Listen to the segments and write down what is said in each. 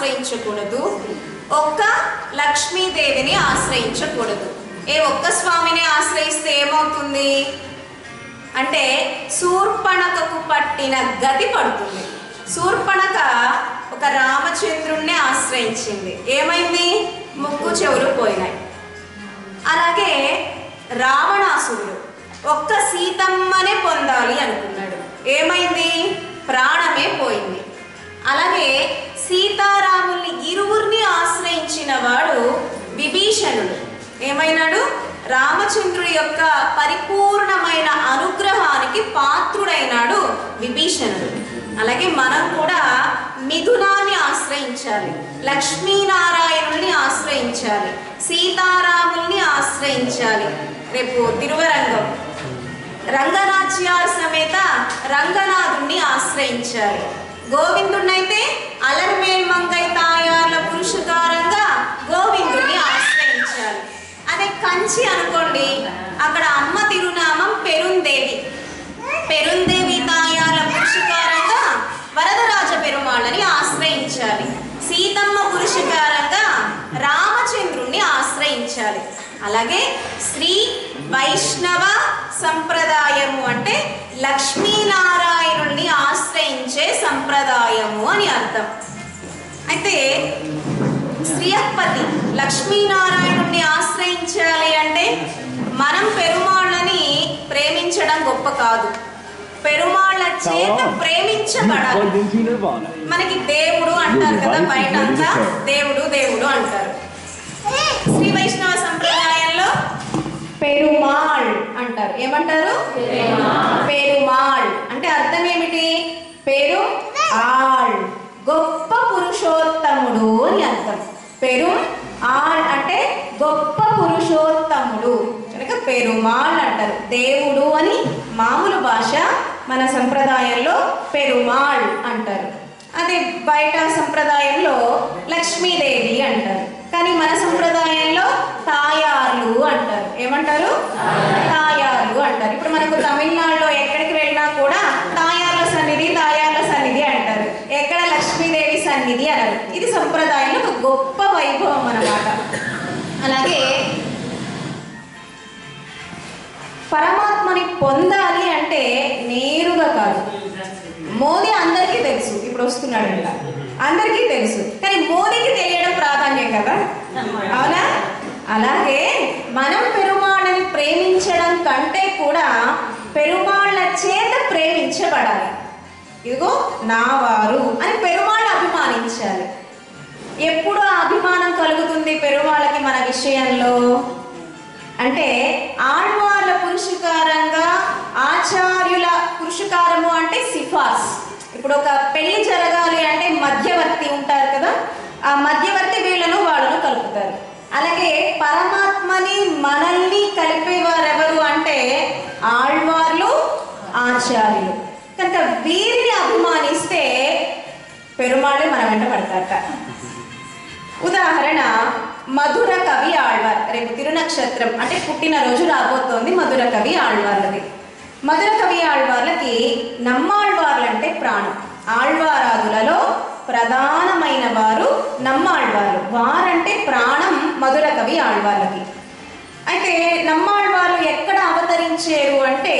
ఆశ్రయించకూడదు. ఒక్క లక్ష్మీదేవిని ఆశ్రయించకూడదు. ఏ ఒక్క స్వామిని ఆశ్రయిస్తే ఏమవుతుంది? అంటే శూర్పణకకు పట్టిన గతి పడుతుంది. శూర్పణక ఒక రామచంద్రుణ్ణి ఆశ్రయించింది. ఏమైంది? ముక్కు చెవులు పోయినాయి. అలాగే రావణాసురుడు ఒక్క సీతమ్మనే పొందాలి అనుకున్నాడు. ఏమైంది? ప్రాణమే పోయింది. అలాగే సీతారాముల్ని ఇరువురిని ఆశ్రయించిన వాడు విభీషణుడు. ఏమైనాడు? రామచంద్రుడి యొక్క పరిపూర్ణమైన అనుగ్రహానికి పాత్రుడైనాడు విభీషణుడు. అలాగే మనం కూడా మిథునాన్ని ఆశ్రయించాలి లక్ష్మీనారాయణుల్ని ఆశ్రయించాలి సీతారాముల్ని ఆశ్రయించాలి. రేపు తిరువరంగం. రంగనాచ్యాల సమేత రంగనాథుణ్ణి ఆశ్రయించాలి. గోవిందుడినైతే అలర్మేల్ మంగై తాయార్ల పురుషకారంగా గోవిందుడిని ఆశ్రయించాలి. అదే కంచి అనుకోండి అక్కడ అమ్మ తిరునామం పెరుందేవి. పెరుందేవి తాయార్ల పురుషుకారంగా వరదరాజ పెరుమాళ్ళని ఆశ్రయించాలి. సీతమ్మ పురుషకారంగా రామచంద్రుణ్ణి ఆశ్రయించాలి. అలాగే శ్రీ వైష్ణవ సంప్రదాయము అంటే లక్ష్మీనారాయణుల్ని ఆశ్రయించే సంప్రదాయము అని అర్థం. అయితే శ్రీయపతి లక్ష్మీనారాయణుడిని ఆశ్రయించాలి అంటే మనం పెరుమాళ్ళని ప్రేమించడం గొప్ప కాదు. పెరుమాళ్ళ చేత ప్రేమించబడాలి. మనకి దేవుడు అంటారు కదా బయట అంతా దేవుడు దేవుడు అంటారు. శ్రీ వైష్ణవ సంప్రదాయంలో పెరుమాళ్ అంటారు. ఏమంటారు? పెరుమాళ్. అంటే అర్థం ఏమిటి? పెరు ఆళ్ గొప్ప పురుషోత్తముడు అని అర్థం. పెరు ఆళ్ అంటే గొప్ప పురుషోత్తముడు. కనుక పెరుమాళ్ అంటారు. దేవుడు అని మామూలు భాష మన సంప్రదాయంలో పెరుమాళ్ అంటారు. అదే బయట సంప్రదాయంలో లక్ష్మీదేవి అంటారు. కానీ మన సంప్రదాయంలో తాయార్లు అంటారు. ఏమంటారు? తాయార్లు అంటారు. ఇప్పుడు మనకు తమిళనాడులో ఎక్కడికి వెళ్ళినా కూడా తాయార్ల సన్నిధి తాయార్ల సన్నిధి అంటారు. ఎక్కడ లక్ష్మీదేవి సన్నిధి అనరు. ఇది సంప్రదాయంలో ఒక గొప్ప వైభవం అన్నమాట. అలాగే పరమాత్మని పొందాలి అంటే నేరుగా కాదు. మోదీ అందరికీ తెలుసు. ఇప్పుడు వస్తున్నాడంట అందరికీ తెలుసు. కానీ మోదీకి తెలియడం ప్రాధాన్యం కదా? అవునా? అలాగే మనం పెరుమాళ్ళని ప్రేమించడం కంటే కూడా పెరుమాళ్ళ చేత ప్రేమించబడాలి. ఇదిగో నా వారు అని పెరుమాళ్ళు అభిమానించాలి. ఎప్పుడు అభిమానం కలుగుతుంది పెరుమాళ్ళకి మన విషయంలో? అంటే ఆడవాళ్ళ పురుషకారంగా ఆచార్యులు పురుషకారము అంటే సిఫార్స్. ఇప్పుడు ఒక పెళ్ళి జరగాలి అంటే మధ్యవర్తి ఉంటారు కదా ఆ మధ్యవర్తి వీళ్ళను వాళ్ళను కలుపుతారు. అలాగే పరమాత్మని మనల్ని కలిపేవారు ఎవరు అంటే ఆళ్వార్లు ఆచార్యులు. కనుక వీరిని అభిమానిస్తే పెరుమాళ్ళే మన వెంట పడతారట. ఉదాహరణ మధుర కవి ఆళ్వార్. రేపు తిరునక్షత్రం అంటే పుట్టినరోజు రాబోతోంది మధుర కవి ఆళ్వార్లది. మధురకవి ఆళ్వార్లకి నమ్మాళ్వార్లంటే ప్రాణం. ఆళ్వారాదులలో ప్రధానమైన వారు నమ్మాళ్వార్లు వారంటే ప్రాణం మధురకవి ఆళ్వార్లకి. అయితే నమ్మాళ్వార్లు ఎక్కడ అవతరించారు అంటే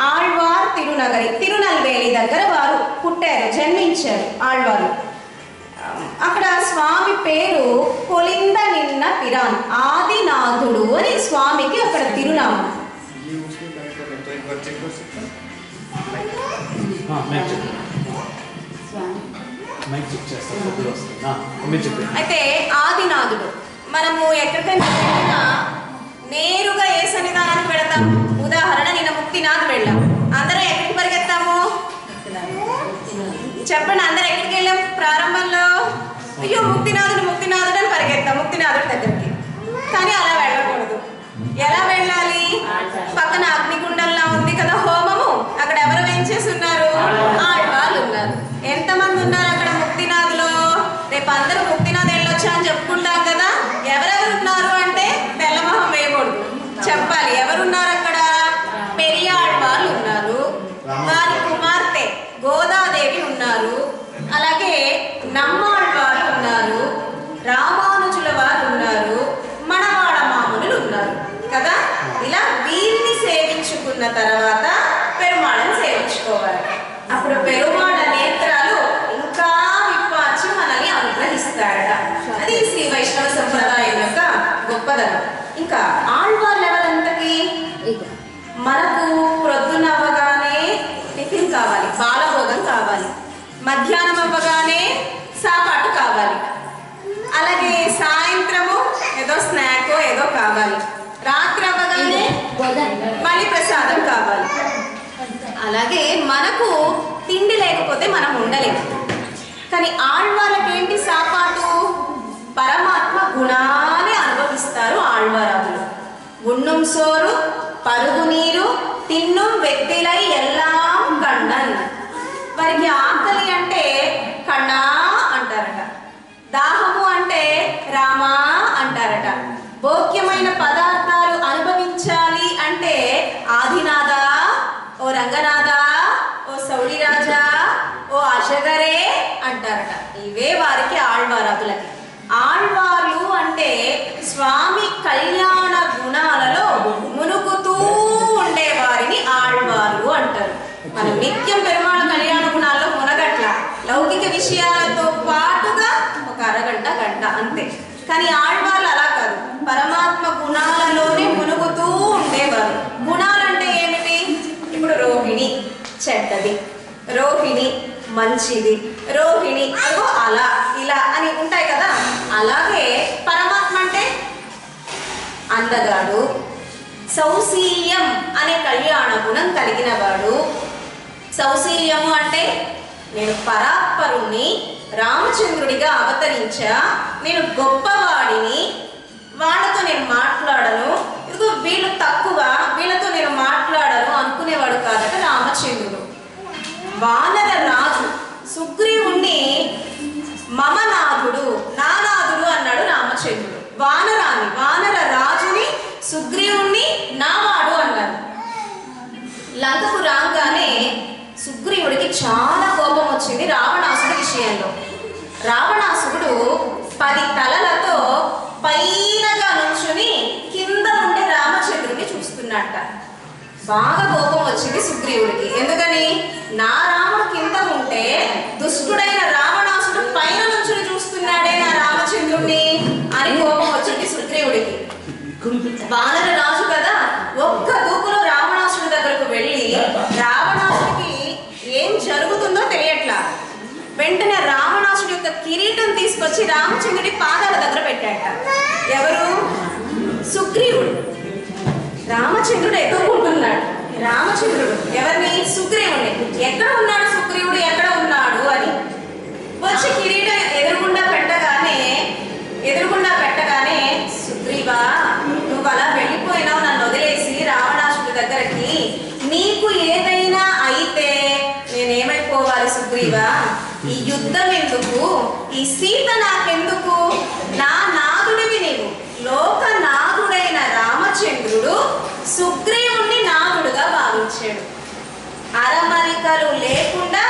ఆళ్వార్ తిరునగరి తిరునల్వేలి దగ్గర వారు పుట్టారు జన్మించారు ఆళ్వార్లు అక్కడ స్వామి పేరు కొలింద నిన్న పిరాన్ ఆదినాథుడు అని స్వామికి అక్కడ తిరునామం. అయితే ఆదినాథుడు మనము ఎక్కడికైనా వెళ్ళినా నేరుగా ఏ సన్నిధానానికి వెళతాం. ఉదాహరణ నిన్న ముక్తినాథ్ వెళ్ళాం. అందరం ఎక్కడికి పరిగెత్తాము? చెప్పండి అందరు ఎక్కడికి వెళ్ళాం? ప్రారంభంలో? అయ్యో ముక్తినాథుడు ముక్తినాథుడు అని పరిగెత్తాం ముక్తినాథుడి దగ్గరికి. కానీ అలా వెళ్ళకూడదు. ఎలా వెళ్ళాలి? పక్కన అగ్నిగుండ కదా హోమము. అక్కడ ఎవరు వేయించేసి ఉన్నారు? ఆళ్వాళ్ళు ఉన్నారు. ఎంతమంది చేసుకున్న తర్వాత పెరుమాళను సేవించుకోవాలి. అప్పుడు పెరుమాళ నేత్రాలు ఇంకా విప్పాచి మనల్ని అనుగ్రహిస్తాడట అది శ్రీ వైష్ణవ సంప్రదాయం యొక్క గొప్పదనం. ఇంకా ఆళ్వార్ లెవెల్ అంతకి మనకు ప్రొద్దున అవ్వగానే టిఫిన్ కావాలి బాలభోగం కావాలి మధ్యాహ్నం అవ్వగానే సాపాటు కావాలి. అలాగే సాయంత్రము ఏదో స్నాక్ ఏదో కావాలి. రాత్రి మళ్ళీ ప్రసాదం కావాలి. అలాగే మనకు తిండి లేకపోతే మనం ఉండలేము. కానీ ఆళ్వాళ్ళకి ఏంటి సాపాటు? పరమాత్మ గుణాన్ని అనుభవిస్తారు ఆళ్వారాములు. ఉన్నం సోరు పరుగు నీరు తిన్నం వ్యక్తిలై ఎల్లాం కండన్ వారికి ఆకలి అంటే కండా అంటారట. దాహము అంటే రామా అంటారట. భోగ్యమైన పదార్థాలు అనుభవి ఆదినాథ ఓ రంగనాథ ఓ సౌడి రాజా ఓ అశగరే అంటారట ఇవే వారికి ఆళ్వారాదులకి ఆళ్వార్లు అంటే స్వామి కళ్యాణ గుణాలలో మునుగుతూ ఉండే వారిని ఆళ్వార్లు అంటారు మనం నిత్యం పెరుమాళ కళ్యాణ గుణాల్లో మునగట్ల లౌకిక విషయాలతో పాటుగా ఒక అరగంట గంట అంతే కానీ ఆళ్వార్ అలా కాదు పరమాత్మ గుణాలలోనే మునుగుతూ ఉండేవారు గుణాలంటే ఏమిటి ఇప్పుడు రోహిణి చెడ్డది రోహిణి మంచిది. రోహిణి అదిగో అలా ఇలా అని ఉంటాయి కదా అలాగే పరమాత్మ అంటే అందగాడు సౌశీల్యం అనే కళ్యాణ గుణం కలిగిన వాడు సౌశీల్యము అంటే నేను పరాత్పరుణ్ణి రామచంద్రుడిగా అవతరించా నేను గొప్పవాడిని వాళ్ళతో నేను మాట్లాడను. ఇదిగో వీళ్ళు తక్కువ వీళ్ళతో నేను మాట్లాడను అనుకునేవాడు కాదట రామచంద్రుడు. వానర రాజు. సుగ్రీవుణ్ణి మమనాథుడు నానాథుడు అన్నాడు రామచంద్రుడు. వానరాని వానర రాజుని సుగ్రీవుణ్ణి నావాడు అన్నాడు. లంకకు రాగానే సుగ్రీవుడికి చాలా కోపం వచ్చింది రావణాసుడి విషయంలో. రావణాసుడు పది తలలతో పైనగా నుంచుని కింద ఉండే రామచంద్రుడిని చూస్తున్నట్ట బాగా కోపం వచ్చింది సుగ్రీవుడికి. ఎందుకని? నా రాముడు కింద ఉంటే దుష్టుడైన రావణాసుడు పైన నుంచి చూస్తున్నాడే నా రామచంద్రుడిని అని కోపం వచ్చింది సుగ్రీవుడికి. వానర రాజు కదా ఒక్క దూకులో రావణాసుడి దగ్గరకు వెళ్ళి రావణాసుడికి ఏం జరుగుతుందో తెలియట్లా. వెంటనే రావణాసుడి యొక్క కిరీటం తీసుకొచ్చి రామచంద్రుడి పాదాల దగ్గర పెట్టాట. ఎవరు? సుగ్రీవుడు. రామచంద్రుడు ఎదుర్కొంటున్నాడు రామచంద్రుడు ఎవరిని? సుగ్రీవుని ఎక్కడ ఉన్నాడు సుగ్రీవుడు? ఎక్కడ ఉన్నాడు అని. వచ్చి కిరీటం ఎదురుగుండా పెట్టగానే ఎదురుగుండా పెట్టగానే సుగ్రీవా నువ్వు అలా వెళ్ళిపోయినావు నన్ను వదిలేసి రావణాసుడి దగ్గరకి. నీకు ఏదైనా అయితే నేనేమైపోవాలి సుగ్రీవా? ఈ యుద్ధం ఎందుకు? ఈ సీత నాకెందుకు? నా నాదుడివి నీవు. లోక నా రామచంద్రుడు సుగ్రీవుణ్ణి నాగుడుగా భావించాడు. అరమరికలు లేకుండా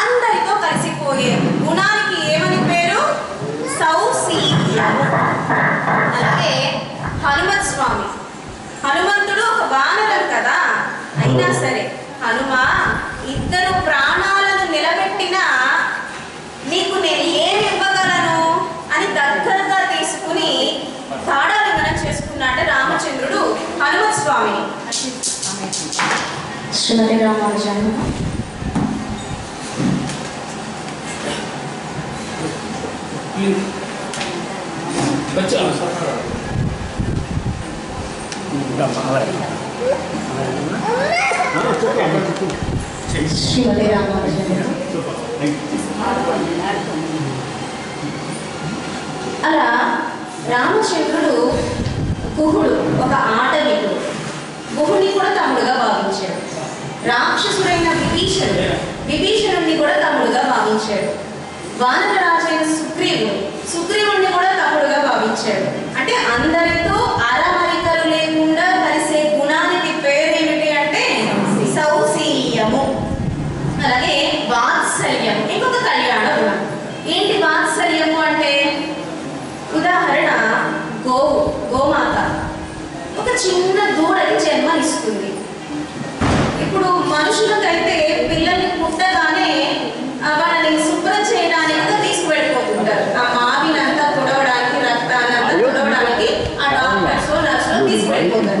అందరితో కలిసిపోయే గుణానికి ఏమని పేరు? సౌశీల్యం అలాగే హనుమత్ స్వామి. హనుమంతుడు ఒక బాణరం కదా? అయినా సరే హనుమ ఇద్దరు ప్రాణాలను నిలబెట్టినా నీకు నేను ఏమి ఇవ్వగలను అని దగ్గరగా తీసుకుని తాడ అన్నాడ రామచంద్రుడు హనుమత్ స్వామి శ్రీమతి రామానుజన్. శ్రీమతి రామానుజన్. అలా రామచంద్రుడు గుహుడు ఒక ఆటవికుడు గుహుణ్ణి కూడా తమ్ముడుగా భావించాడు. రాక్షసుడైన విభీషణుడు విభీషణుడిని కూడా తమ్ముడుగా భావించాడు. వానర రాజైన సుగ్రీవుడు సుగ్రీవుడిని కూడా తమ్ముడుగా భావించాడు. అంటే అందరితో అరమరికలు లేకుండా కలిసే గుణానికి పేరు ఏమిటి అంటే సౌశీల్యము అలాగే వాత్సల్యం ఇంకొక కళ్యాణ గుణం ఏంటి వాత్సల్యము అంటే ఉదాహరణ గోవు గోమాత ఒక చిన్న దూడకి జన్మనిస్తుంది ఇప్పుడు మనుషులకైతే పిల్లల్ని పుట్టగానే వాళ్ళని శుభ్రం చేయడానికి తీసుకువెళ్ళిపోతుంటారు. ఆ మావినంతా తుడవడానికి రక్తాన్ని అంతా తుడవడానికి ఆ డాక్టర్స్ నర్సులు తీసుకువెళ్ళిపోతారు.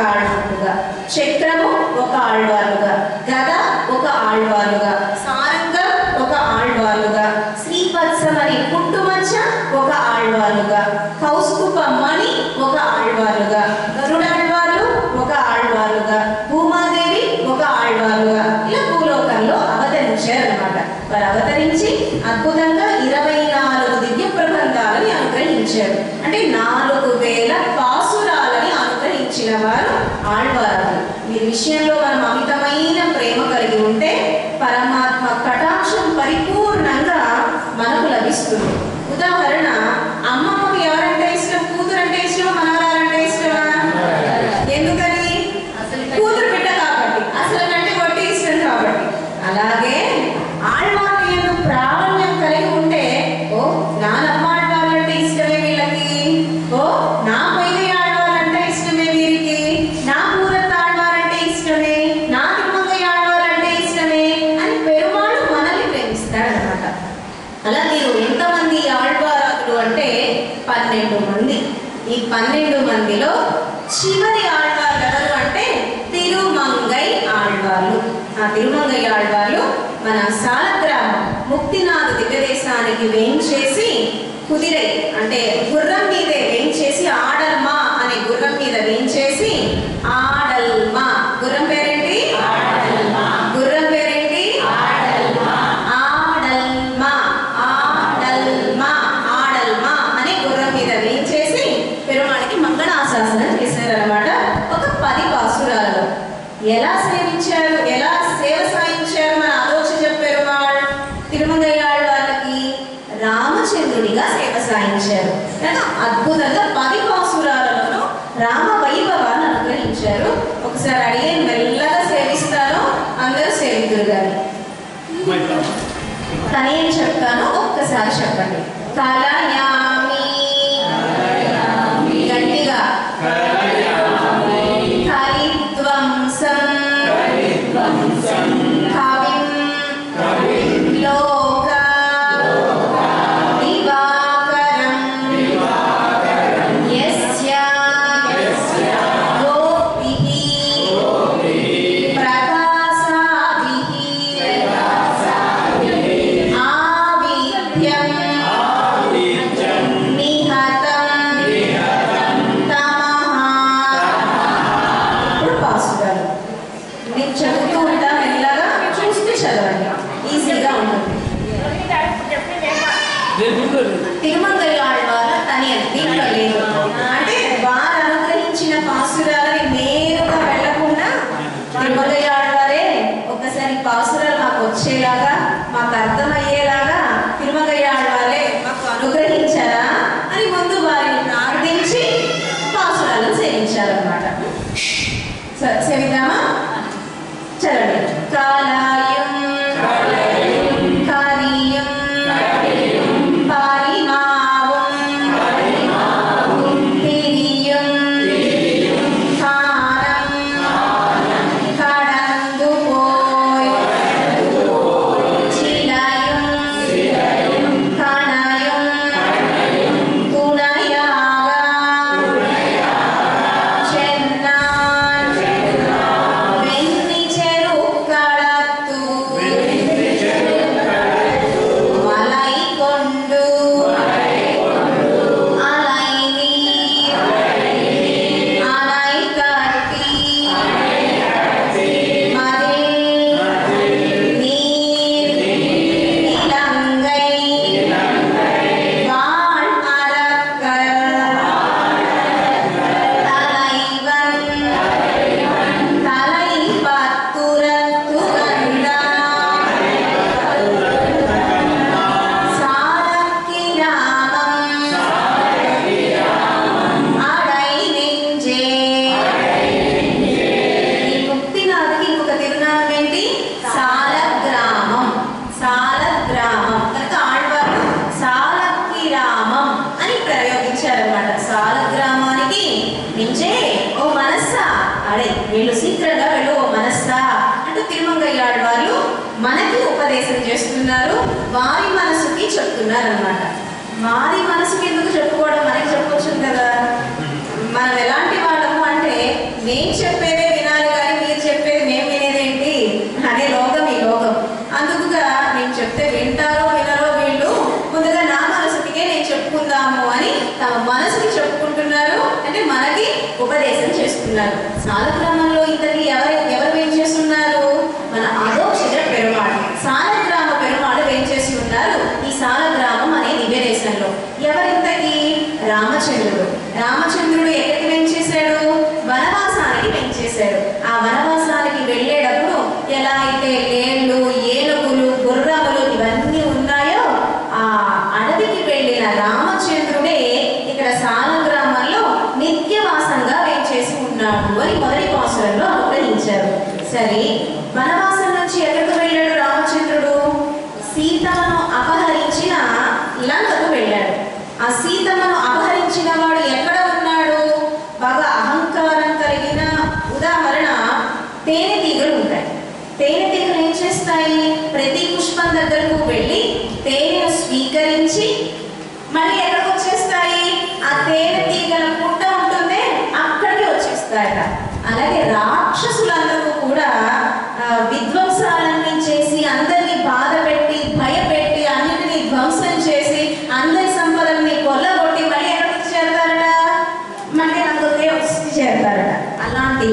ఒక ఆళ్వారుగా చక్రము ఒక ఆళ్వారుగా. గద ఒక ఆళ్వారుగా. సారంగా ఒక ఆళ్వారుగా. శ్రీపత్సమని అనే పుట్టుమచ్చ ఒక ఆళ్వారుగా. కౌస్తుభ మణి ఒక ఆళ్వారుగా. గరుడ ఆళ్వారు ఒక ఆళ్వారుగా. భూమాదేవి ఒక ఆళ్వారుగా. ఇలా భూలోకంలో అవతరించారు అనమాట వారు అవతరించి అద్భుతంగా ఇరవై నాలుగు దివ్య ప్రబంధాలని అనుగ్రహించారు. అంటే నాలుగు వేల పా వారు ఆళ్వారాలు. మీ విషయంలో మనం అమితమైన ప్రేమ కలిగి ఉంటే పరమాత్మ కటాక్షం పరిపూర్ణంగా మనకు లభిస్తుంది. ఉదాహరణ అమ్మ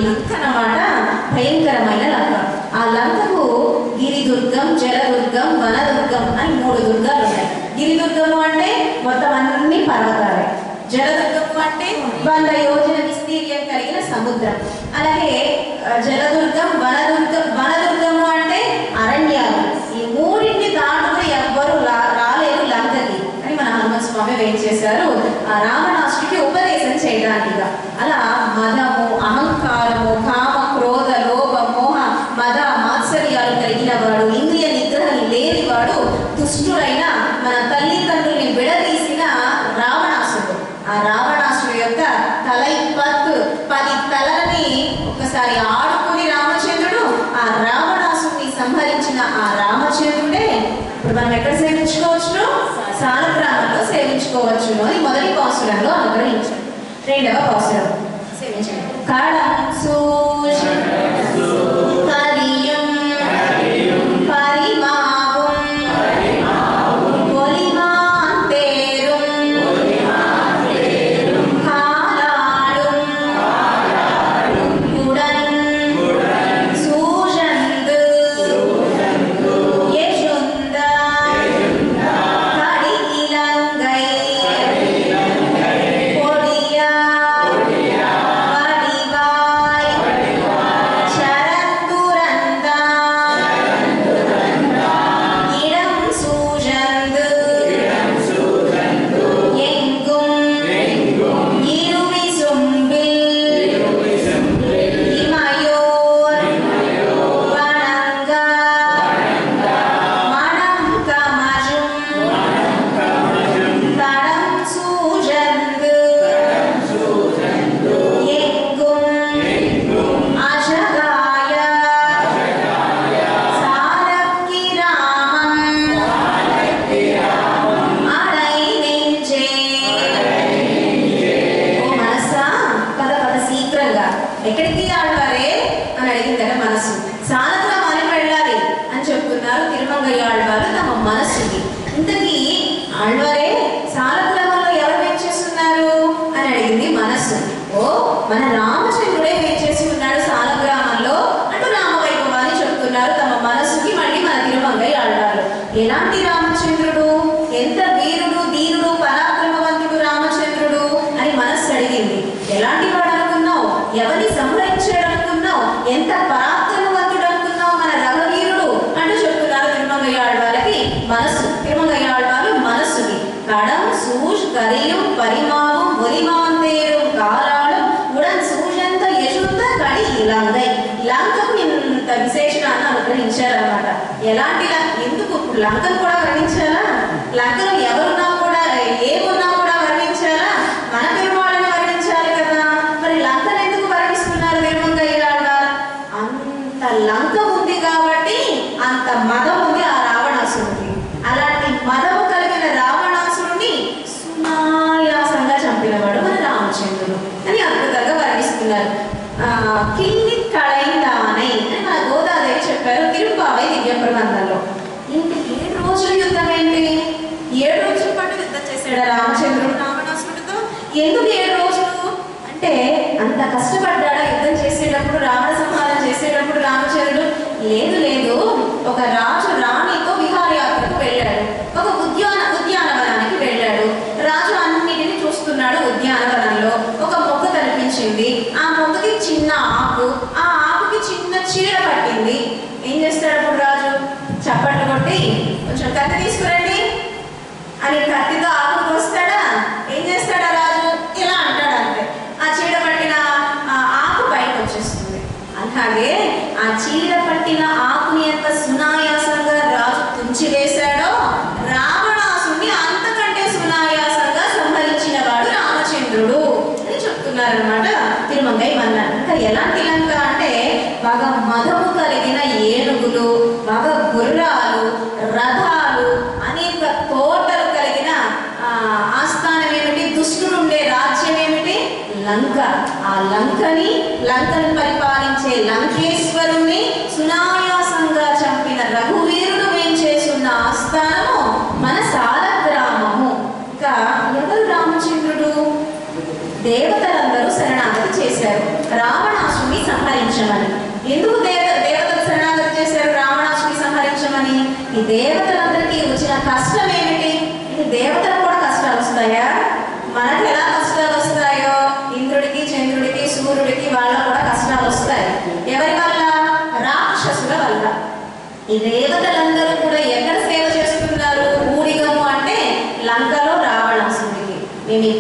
లంక అన్నమాట. భయంకరమైన లంక. ఆ లంకకు గిరిదుర్గం జలదుర్గం వనదుర్గం అని మూడు దుర్గాలు ఉన్నాయి. గిరిదుర్గము అంటే మొత్తం అన్ని పర్వతాలే. జలదుర్గము అంటే వంద యోజన విస్తీర్యం కలిగిన సముద్రం. అలాగే జలదుర్గం వనదుర్గం వనదుర్గము అంటే అరణ్యాలు. ఈ మూడింటి దాటుకుని ఎవ్వరూ రాలేరు లంకకి. అని మన హనుమంత స్వామి వేయించేశారు ఆ రావణ గ్రహించారనమాట ఎలాంటి ఎందుకు ఇప్పుడు లంకను కూడా గ్రహించారా లంకను ఎవరున్నా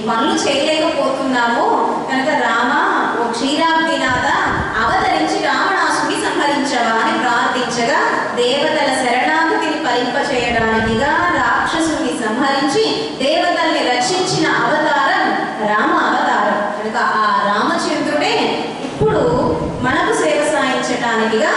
పనులు చేయలేకపోతున్నామో కనుక రామ ఓ క్షీరాబ్దినాథ అవతరించి రావణాసుని సంహరించవా అని ప్రార్థించగా దేవతల శరణాగతిని ఫలింపచేయడానికిగా రాక్షసుని సంహరించి దేవతల్ని రక్షించిన అవతారం రామ అవతారం. కనుక ఆ రామచంద్రుడే ఇప్పుడు మనకు సేవ సాయించటానికిగా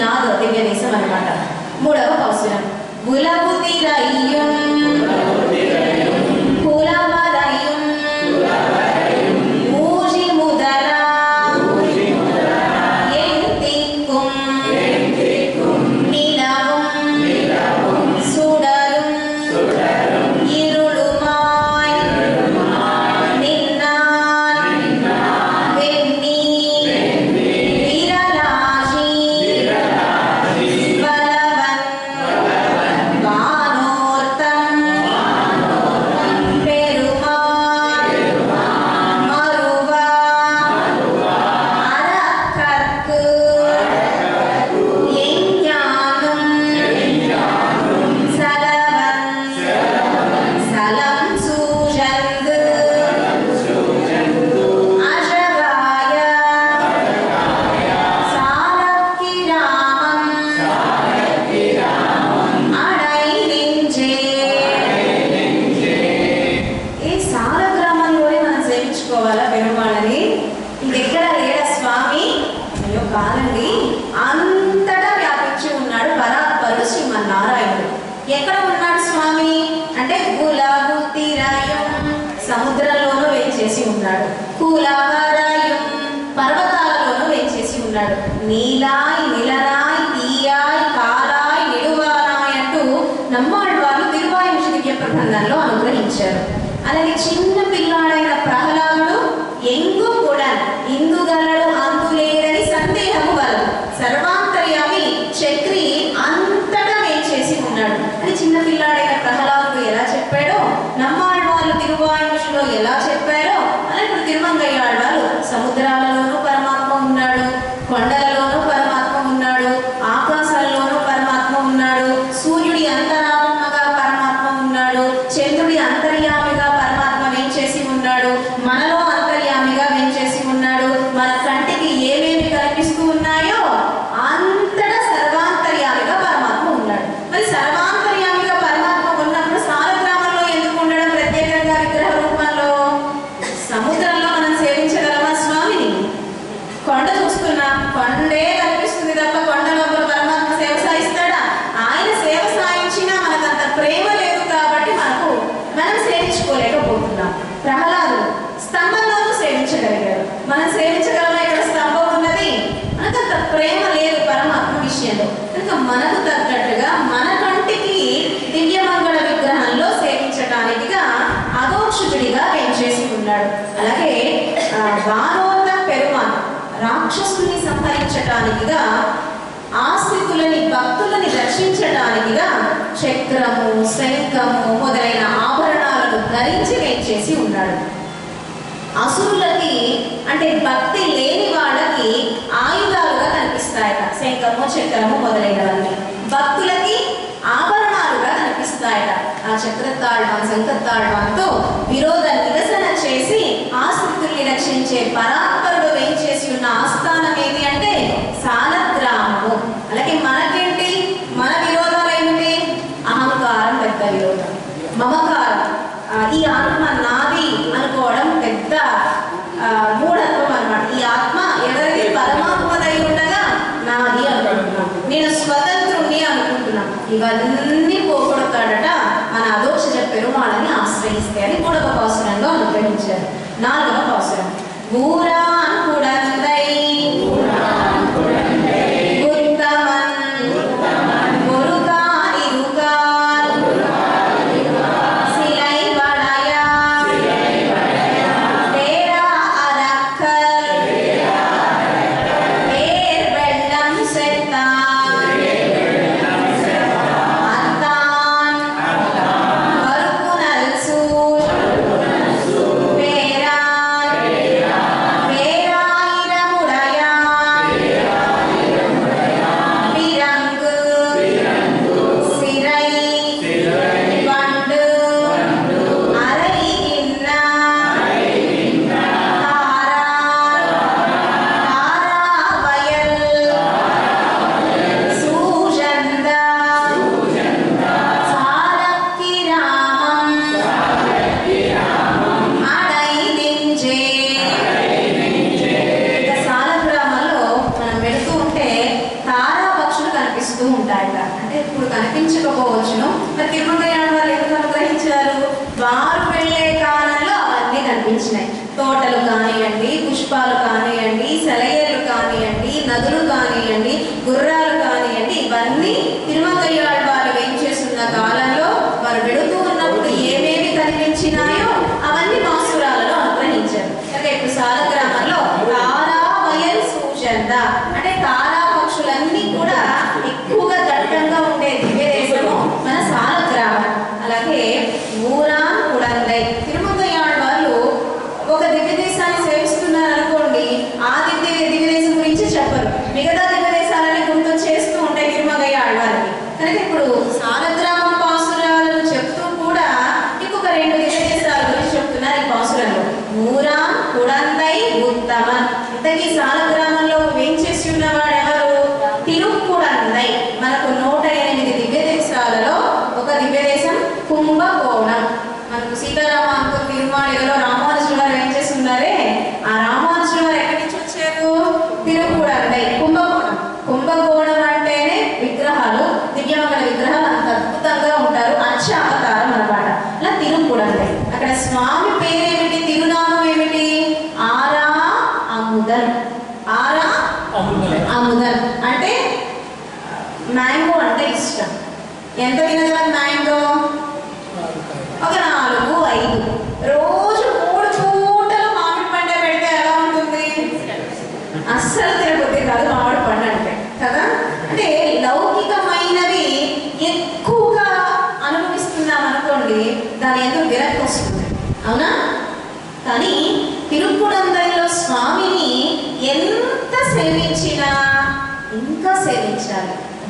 నాద దివ్య దేశం అనమాట మూడవ కౌశలం గులబుతి రయ్యం రక్షించడానికిగా చక్రము శంఖము మొదలైన ఆభరణాలను ధరించి వేచేసి ఉన్నాడు. అసురులకి అంటే భక్తి లేని వాళ్ళకి ఆయుధాలుగా కనిపిస్తాయట. శంఖము చక్రము మొదలైనవన్నీ. భక్తులకి ఆభరణాలుగా కనిపిస్తాయట. ఆ చక్రతాళ్వం శంఖతాళ్వంతో విరోధ నిరసన చేసి ఆసక్తిని రక్షించే పరాత్మ ఆత్మ నాది అనుకోవడం పెద్ద మూఢత్వం అనమాట ఈ ఆత్మ ఏదైతే పరమాత్మదై ఉండగా నాది అనుకుంటున్నాను నేను స్వతంత్రుణ్ణి అనుకుంటున్నాను ఇవన్నీ పోగొడతాడట మన అదోక్షజ పెరుమాళని ఆశ్రయిస్తే అని కూడా పాసురంగా అనుగ్రహించారు. నాలుగవ పాసురం ఊరా ತುಂಬ ಹೋಗೋಣ మనకు సీతారామ అంకుల్ తీర్మానం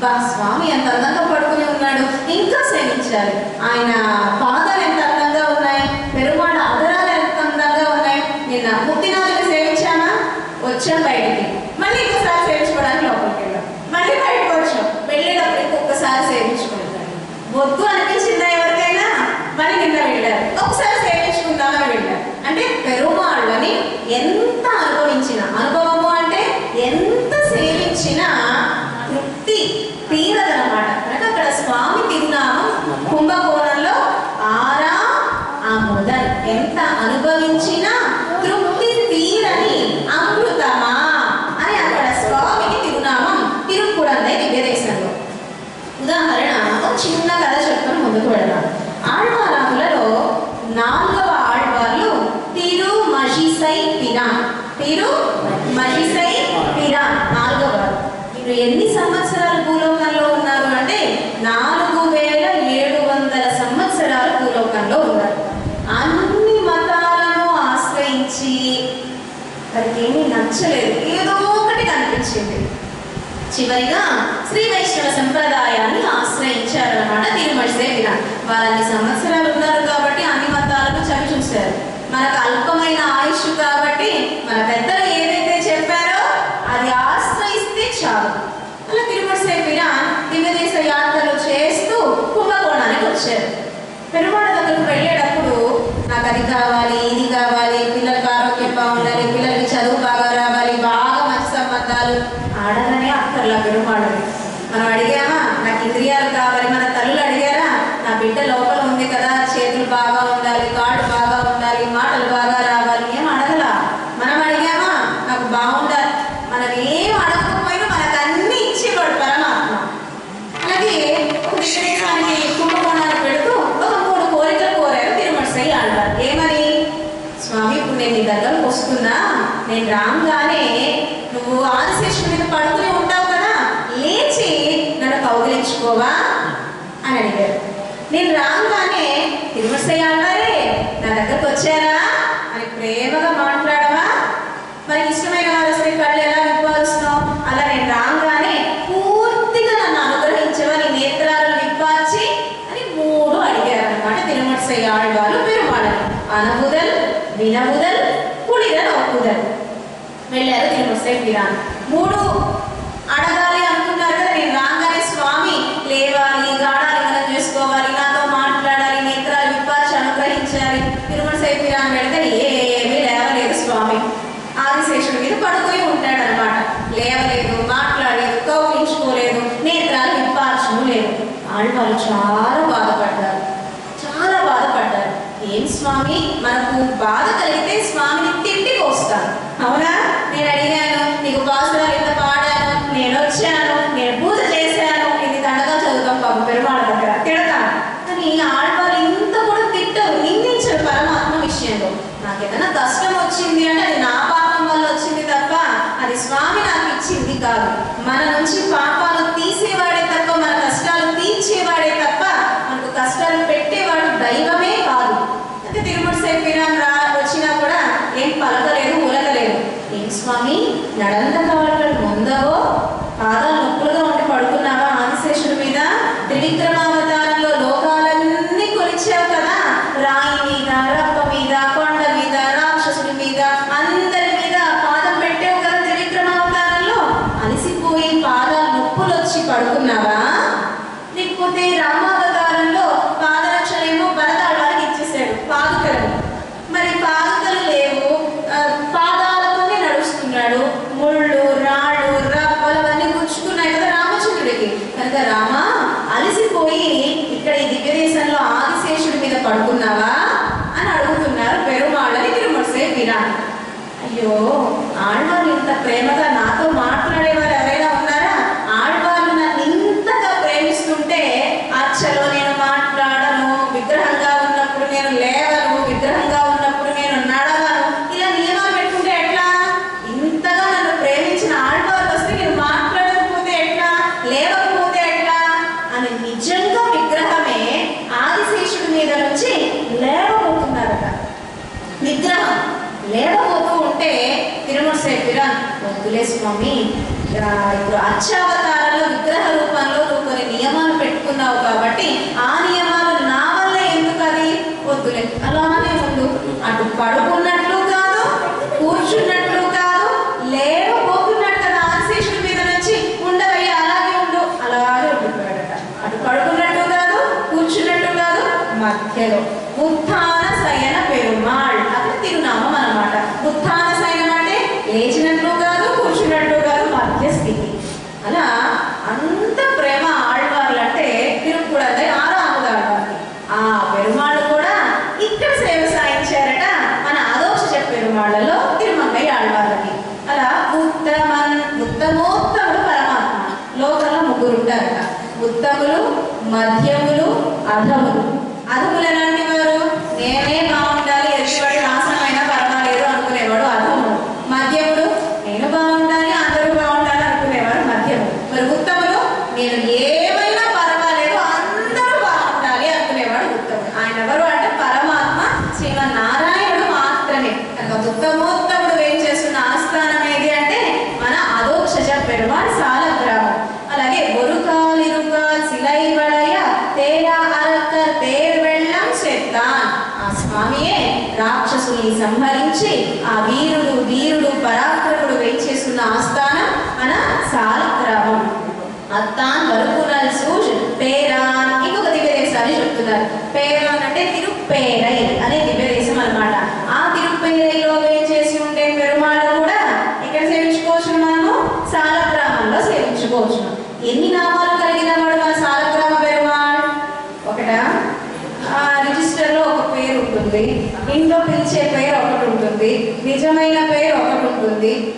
బా స్వామి ఎంత అందంగా పడుకుని ఉన్నాడు. ఇంకా సేవించాలి ఆయన పాద వాళ్ళన్ని సంవత్సరాలు ఉన్నారు కాబట్టి అన్ని మతాలను చవి చూశారు. మనకు అల్పమైన ఆయుష్ కాబట్టి మన పెద్ద నేను నీ దగ్గరకు వస్తున్నా నేను రాగానే నువ్వు ఆదిశేషుడి మీద పడుకుని ఉంటావు కదా లేచి నన్ను కౌగిలించుకోవా? అని అడిగారు నేను రాగానే తిరుమలసయ్య నా దగ్గరకు వచ్చారా? అని ప్రేమగా మాట రేపు మూడు అడగాలి అనుకున్నారు కదా నేను రాగానే స్వామి లేవాలి గాడాలి మనం చేసుకోవాలి నాతో మాట్లాడాలి నేత్రాలు విప్పార్చి అనుగ్రహించాలి. తిరుమల సైపిరాన్ని పెడితే ఏమీ లేవలేదు స్వామి. ఆదిశేషుడు మీద పడుకొని ఉంటాడు అనమాట లేవలేదు మాట్లాడలేదు కౌలించుకోలేదు నేత్రాలు విప్పార్చడం లేదు. వాళ్ళు వాళ్ళు చాలా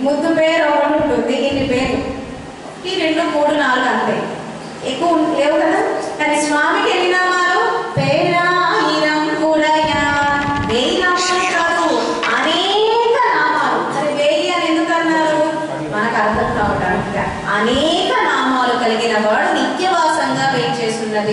ముందు పేరు ఒకటి ఉంటుంది? ఇన్ని పేర్లు. ఈ రెండు మూడు నాలుగు అంతే. ఎక్కువ లేవు కదా కానీ స్వామికి వెళ్ళిన వారు పేరా అనేక నామాలు. అని మనకు అర్థం అనేక నామాలు కలిగిన వాడు నిత్యవాసంగా వెయిట్ చేస్తున్నది.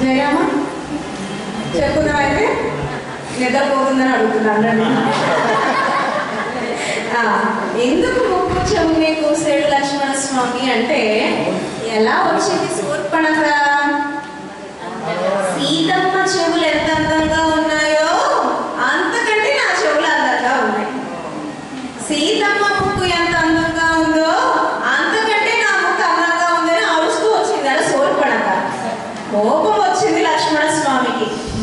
జయరామా చెప్పుకున్నామైతే నిద్రపోతుందని అడుగుతున్నాను ఎందుకు ముఖ్యమే కూసేడు లక్ష్మణ స్వామి అంటే ఎలా వచ్చింది శూర్పణక సీతమ్మ చెవులు ఎంత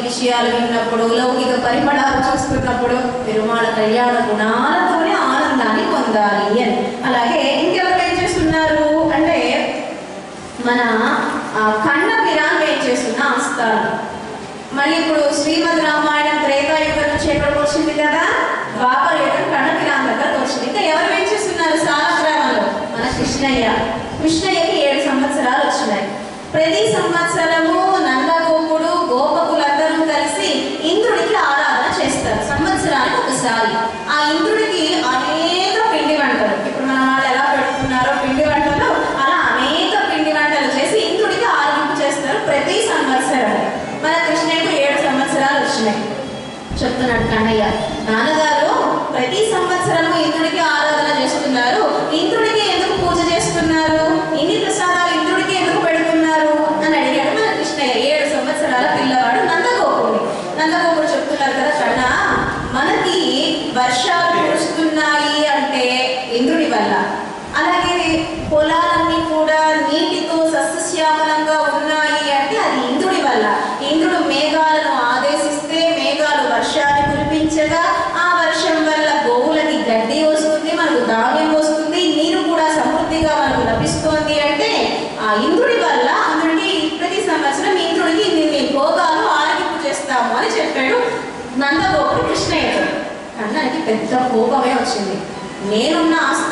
విషయాలు విన్నప్పుడు లౌకిక పరిమళాలు చూస్తున్నప్పుడు పెరుమాళ కళ్యాణ గుణాలతోనే ఆనందాన్ని పొందాలి అని. అలాగే ఇంకెవరికి చేస్తున్నారు అంటే మన కన్న పిరాంగ ఏం చేస్తున్న ఆస్థానం. మళ్ళీ ఇప్పుడు శ్రీమద్ రామాయణం త్రేతాయుగం నుంచి ఎక్కడికి వచ్చింది కదా? ద్వాపర యుగం కన్న పిరాంగ దగ్గరకు వచ్చింది ఇంకా ఎవరు ఏం చేస్తున్నారు? సాలగ్రామంలో మన కృష్ణయ్య. కృష్ణయ్యకి ఏడు సంవత్సరాలు వచ్చినాయి. ప్రతి సంవత్సరము Sao?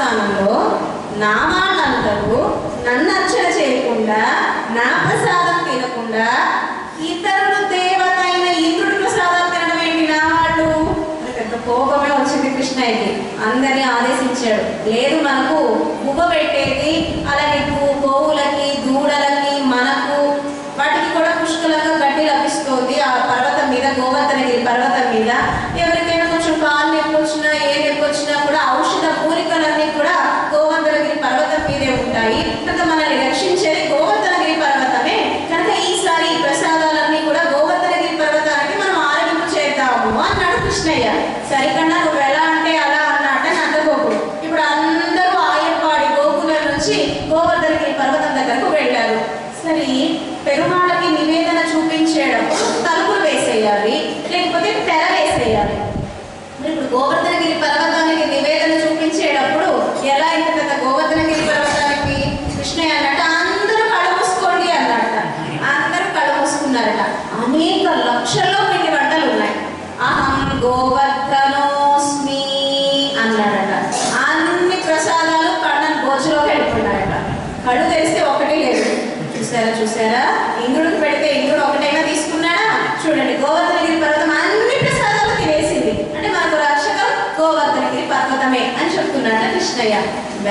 స్థానంలో నా వాళ్ళందరూ నన్ను అర్చన చేయకుండా నా ప్రసాదం తినకుండా ఇతరులు దేవతైన ఇంద్రుడి ప్రసాదం తినడం ఏంటి నా వాళ్ళు? పెద్ద కోపమే వచ్చింది కృష్ణయ్యకి అందరినీ ఆదేశించాడు. లేదు మనకు ఉప పెట్టేది అలాగే పువ్వు గోవులకి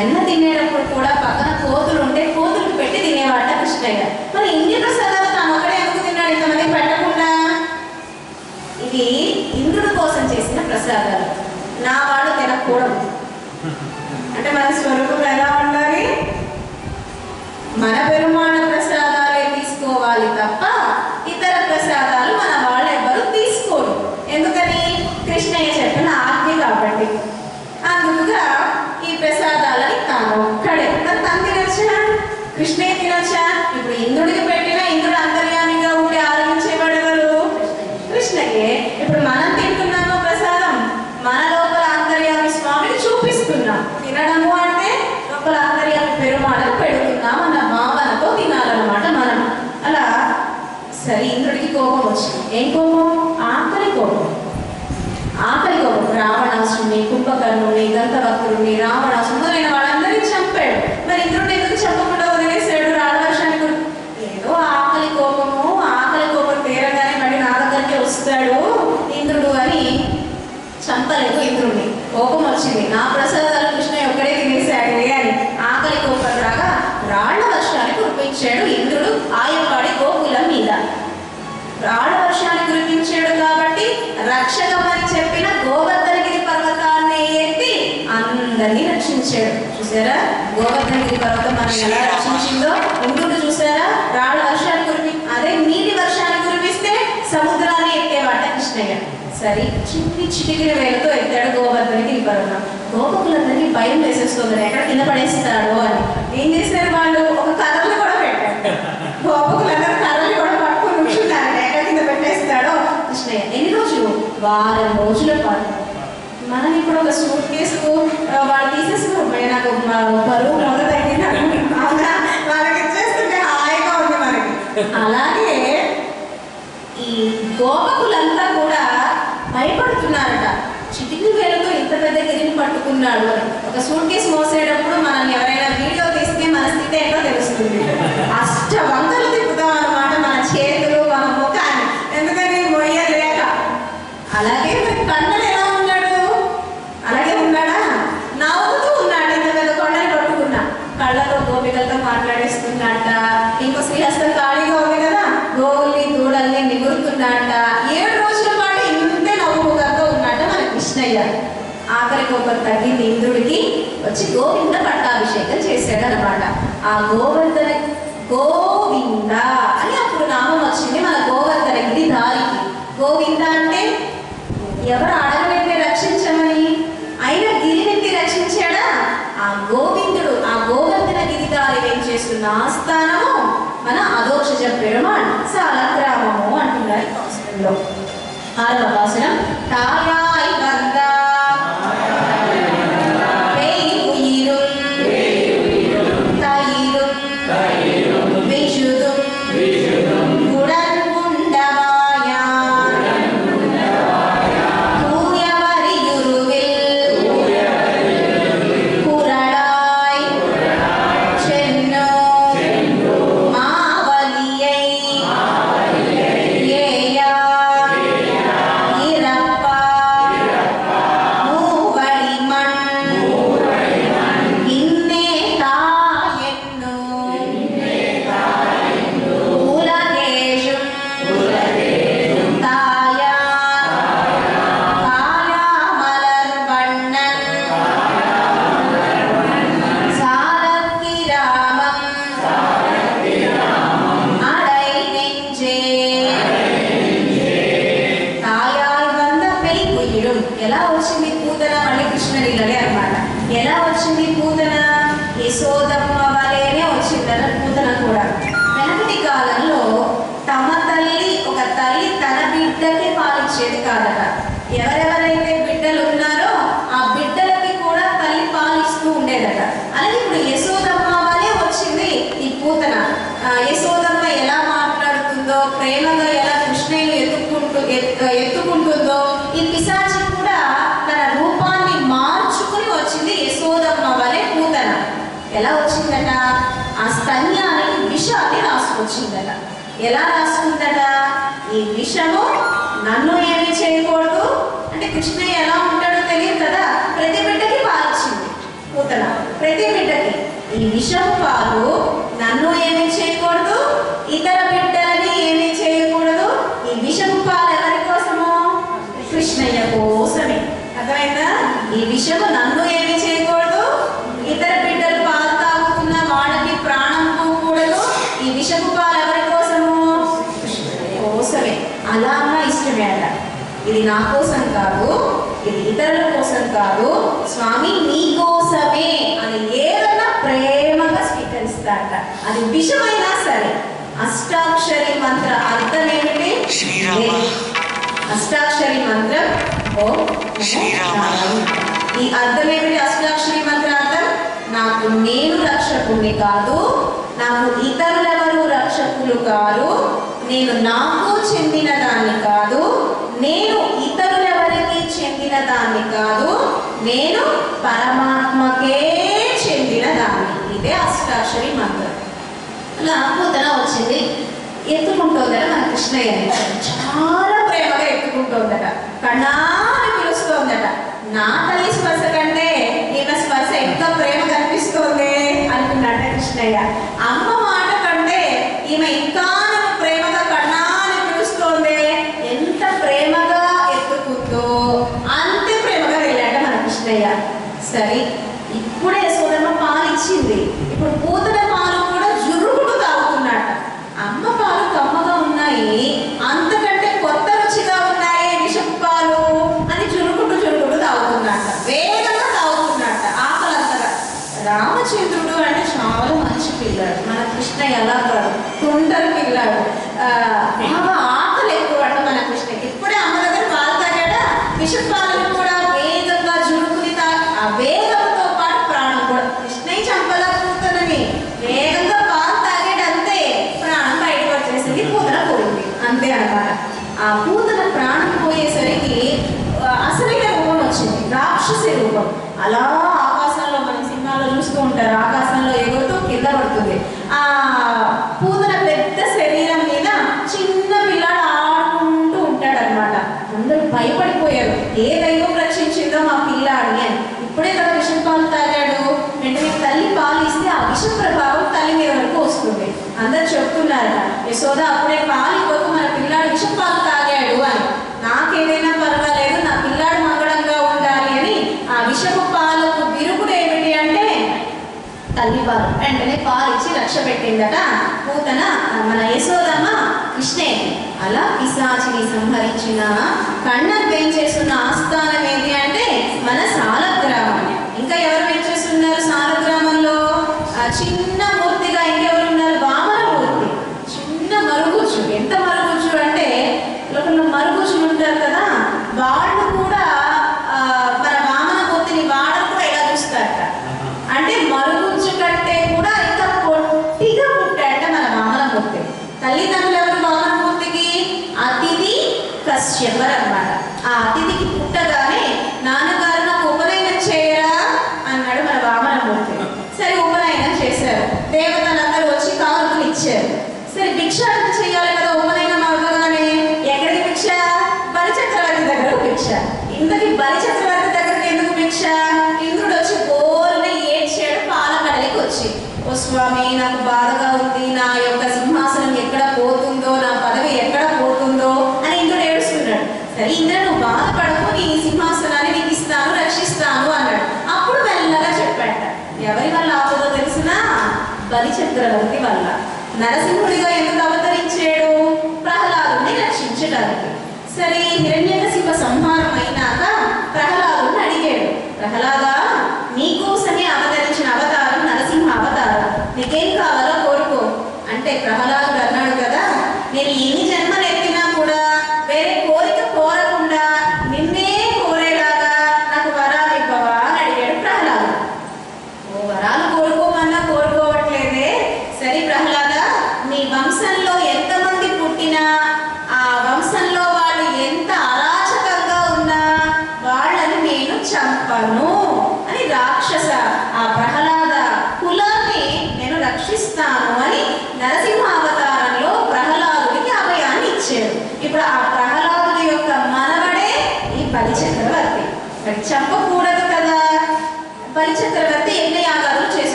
వెన్న తినేటప్పుడు కూడా పక్కన కోతులు ఉంటే కోతులు పెట్టి తినేవాట కృష్ణయ్య. మరి ఇంద్రుడు ప్రసాదాలు తాను ఒకడే ఎందుకు తిన్నాడు ఇంతమంది పెట్టకుండా? ఇది ఇంద్రుడి కోసం చేసిన ప్రసాదాలు. నా వాళ్ళు తినకూడదు. అంటే మన స్వరూపం ఎలా ఉండాలి? మన పెరుమా నీ దంతభక్తుడు నీ రావణ సుందరైన వాళ్ళందరినీ చంపాడు. మరి ఇంద్రుడు ఎందుకు చంపకుండా వదిలేశాడు రాడవర్షానికి ఏదో ఆకలి కోపము ఆకలి కోపం తీరగానే మళ్ళీ నా దగ్గరికి వస్తాడు ఇంద్రుడు అని చంపలేదు ఇంద్రుడిని. కోపం వచ్చింది. నా ప్రసాదాలు కృష్ణ ఒక్కడే తినేశాడు అని ఆకలి కోపం రాగా రాళ్ళ వర్షాన్ని కురిపించాడు ఇంద్రుడు ఆయపాడి గోకులం మీద. రాళ్ళ వర్షాన్ని కురిపించాడు కాబట్టి రక్షకమని చెప్పిన గోవర్ అందరినీ రక్షించాడు. చూసారా? గోవర్ధన గిరి పర్వతం మనం ఎలా రక్షించిందో ఇంకొకటి చూసారా? రాళ్ళ వర్షాలు కురిపి అదే నీటి వర్షాలు కురిపిస్తే సముద్రాన్ని ఎత్తేవాట కృష్ణయ్య సరే చిన్ని చిటికిన వేలతో ఎత్తాడు గోవర్ధన గిరి పర్వతం. గోపకులందరికీ భయం వేసేస్తుంది. ఎక్కడ కింద పడేస్తాడో అని. పట్టుకున్నారట చిటికి వేలతో ఇంత పెద్ద గదిని పట్టుకున్నాడు అని. ఒక సూట్ కేసు మోసేటప్పుడు మనల్ని ఎవరైనా వీడియో తీస్తే మన స్థితి ఏంటో తెలుస్తుంది. అష్ట వంకలు తిప్పుతాం అనమాట మన చేతి ఆఖరికి ఒక తగ్గింది ఇంద్రుడికి వచ్చి గోవింద పట్టాభిషేకం చేశాడు అనమాట ఆ గోవర్ధన గోవింద అని అప్పుడు నామం వచ్చింది మన గోవర్ధనగిరి దారికి గోవింద అంటే ఎవరు అడగలేదే రక్షించమని. అయినా గిరినెత్తి రక్షించాడా? ఆ గోవిందుడు ఆ గోవర్ధన గిరిదారి ఏం చేస్తున్న ఆస్థానము? మన అదోక్షజ పెరుమాళ్ చాలా గ్రామము అంటున్నారు ఆరవ పాసురం తాయాయి రాసుకుందట. ఎలా రాసుకుందట? ఈ విషము నన్ను ఏమీ చేయకూడదు? అంటే కృష్ణయ్య ఎలా ఉంటాడో తెలియదు కదా? ప్రతి బిడ్డకి పాలిచ్చింది పూతన ప్రతి బిడ్డకి. ఈ విషం పాలు నన్ను ఏమీ చేయకూడదు? ఇతర బిడ్డలని ఏమీ చేయకూడదు? ఈ విషం పాలు ఎవరి కోసము? కృష్ణయ్య కోసమే. అర్థమైందా? ఈ విషము నన్ను ఏమీ చేయకూడదు ఇతర బిడ్డలు పాలు తాగుతున్న వాళ్ళకి ప్రాణం పోకూడదు ఈ విషపు పాలు ఎవరి కోసము కృష్ణయ్య కోసమే అలా అన్నా ఇష్టమే అట ఇది నా కోసం కాదు ఇది ఇతరుల కోసం కాదు స్వామి నీ కోసమే అని ఏదన్నా ప్రేమగా స్వీకరిస్తాడట అది విషమైనా సరే. అష్టాక్షరి మంత్ర అర్థం ఏమిటి? అష్టాక్షరి మంత్రం? ఓ? ఈ అర్థం ఏమిటి అష్టాక్షరి మంత్ర అర్థం? నాకు నేను రక్షకుణ్ణి కాదు నాకు ఇతరులెవరు రక్షకులు కారు నేను నాకు చెందిన దాన్ని కాదు నేను దాన్ని కాదు నేను పరమాత్మకే చెందిన దాన్ని ఇదే అష్టాక్షరి మంత్రం. అలా పొద్దున వచ్చింది. ఎత్తుకుంటోందట మన కృష్ణయ్య చాలా ప్రేమగా ఎత్తుకుంటోందట. కణాన్ని పిలుస్తోందట నా తల్లి స్పర్శ కంటే ఈమె స్పర్శ ఎంత ప్రేమ కనిపిస్తోంది అనుకున్నాట కృష్ణయ్య. అమ్మ మాట కంటే ఈమె ఇంకా నన్ను ప్రేమగా కణాన్ని పిలుస్తోంది ఎంత ప్రేమగా ఎత్తుకుందో అంతే ప్రేమగా వెళ్ళాట మన కృష్ణయ్య సరే పెట్టిందట పూతన మన యశోదమ్మ కృష్ణే అలా పిశాచిని సంహరించిన కన్న పెంచేస్తున్న ఆస్థానమేది?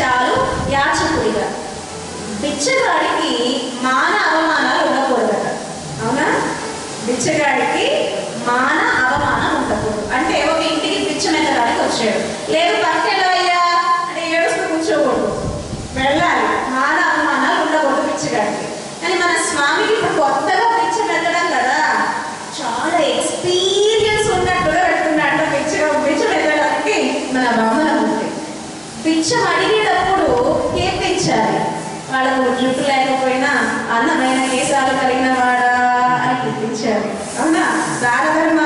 చాలు యాచకుడిగా. బిచ్చగాడికి మాన అవమానాలు ఉండకూడదట. అవునా? బిచ్చగాడికి మాన అవమానం ఉండకూడదు. అంటే ఒక ఇంటికి బిచ్చమెత్తడానికి వచ్చాడు లేదు పక్కెళ్ళవయ్యా అంటే ఏడుస్తూ కూర్చోకూడదు. వెళ్ళాలి. మాన అవమానాలు ఉండకూడదు బిచ్చగాడికి. కానీ మన స్వామికి ఇప్పుడు కొత్తగా బిచ్చమెత్తడం కదా. చాలా ఎక్స్పీరియన్స్ ఉన్నట్టుగా పెడుతున్నాడు బిచ్చ బిచ్చమెత్తడానికి మన భావన ఉంది బిచ్చం అడిగి పిలిచారు వాళ్ళకు జుట్టు లేకపోయినా అన్నమైన కేసాలు కలిగిన వాడా? అని పిలిపించారు అవునా? దారధర్మ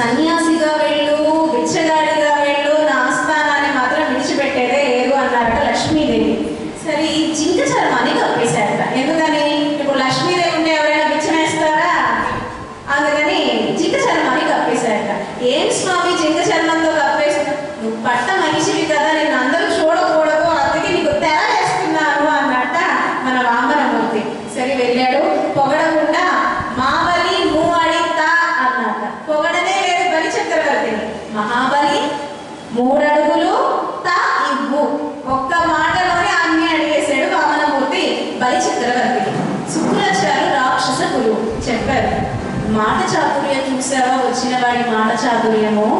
gusanías y 什么？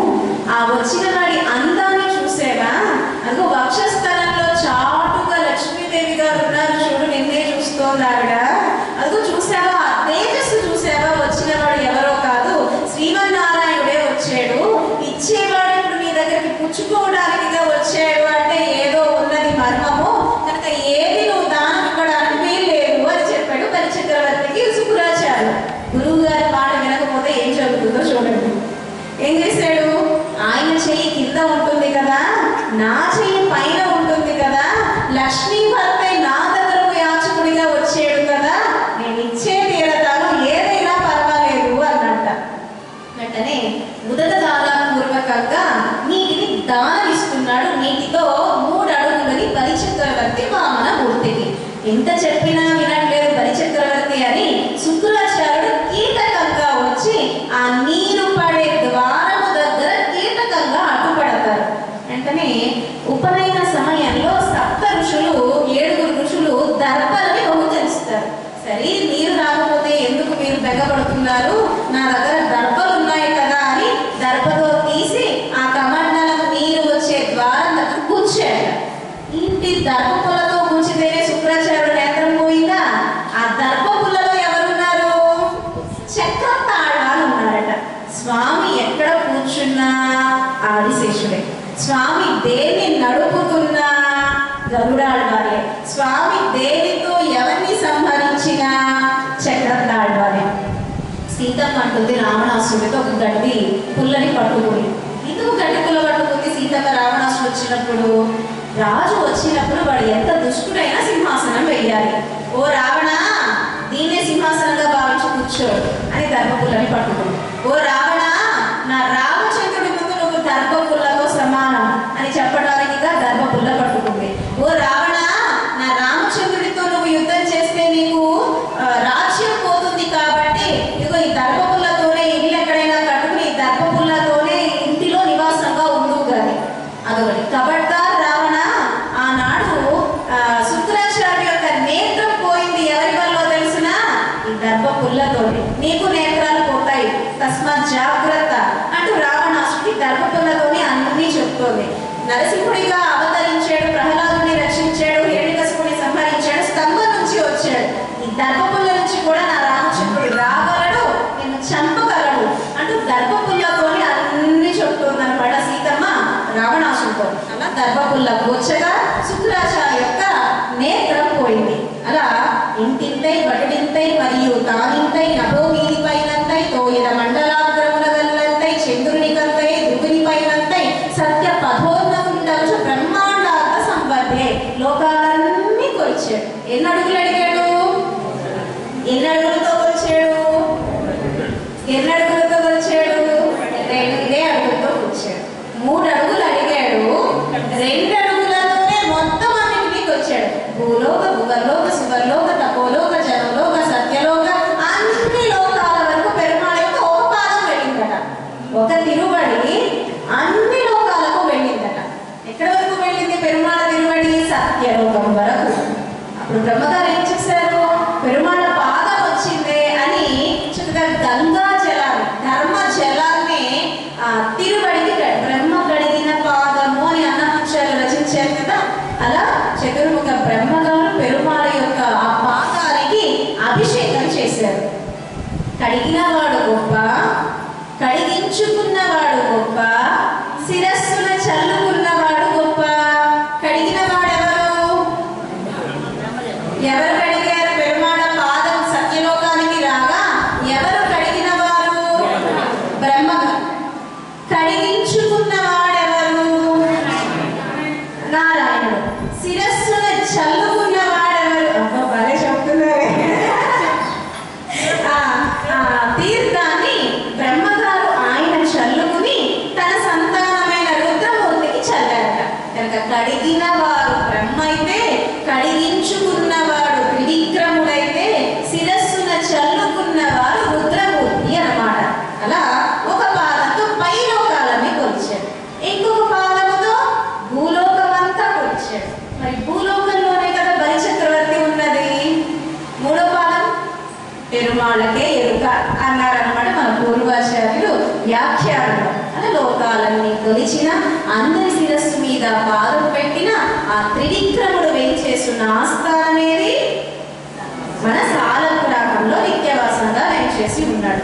సీతమ్మ అంటుంది రావణాసుడితో ఒక గడ్డి పుల్లని పట్టుకుని. ఎందుకు గడ్డి పుల్ల పట్టుకుంది సీతమ్మ రావణాసుడు వచ్చినప్పుడు? రాజు వచ్చినప్పుడు వాడు ఎంత దుష్టుడైనా సింహాసనం వెయ్యాలి. ఓ రావణ దీనే సింహాసనంగా భావించి కూర్చోడు అని దర్భపుల్లని పట్టుకుని ఓ రావణ నా రామచంద్రుడి ముందు నువ్వు దర్భపుల్లతో సమానం అని చెప్పడానికి వాళ్ళకే ఎరుక అన్నారనమాట మన పూర్వాచార్యులు వ్యాఖ్యానం. అంటే లోకాలన్నీ కొలిచిన అందరి శిరస్సు మీద పాదం పెట్టిన ఆ త్రివిక్రముడు వేయించేస్తున్న ఆస్థానమేది మన సాలపురాణంలో నిత్యవాసంగా వేయించేసి ఉన్నాడు.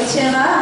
五千吗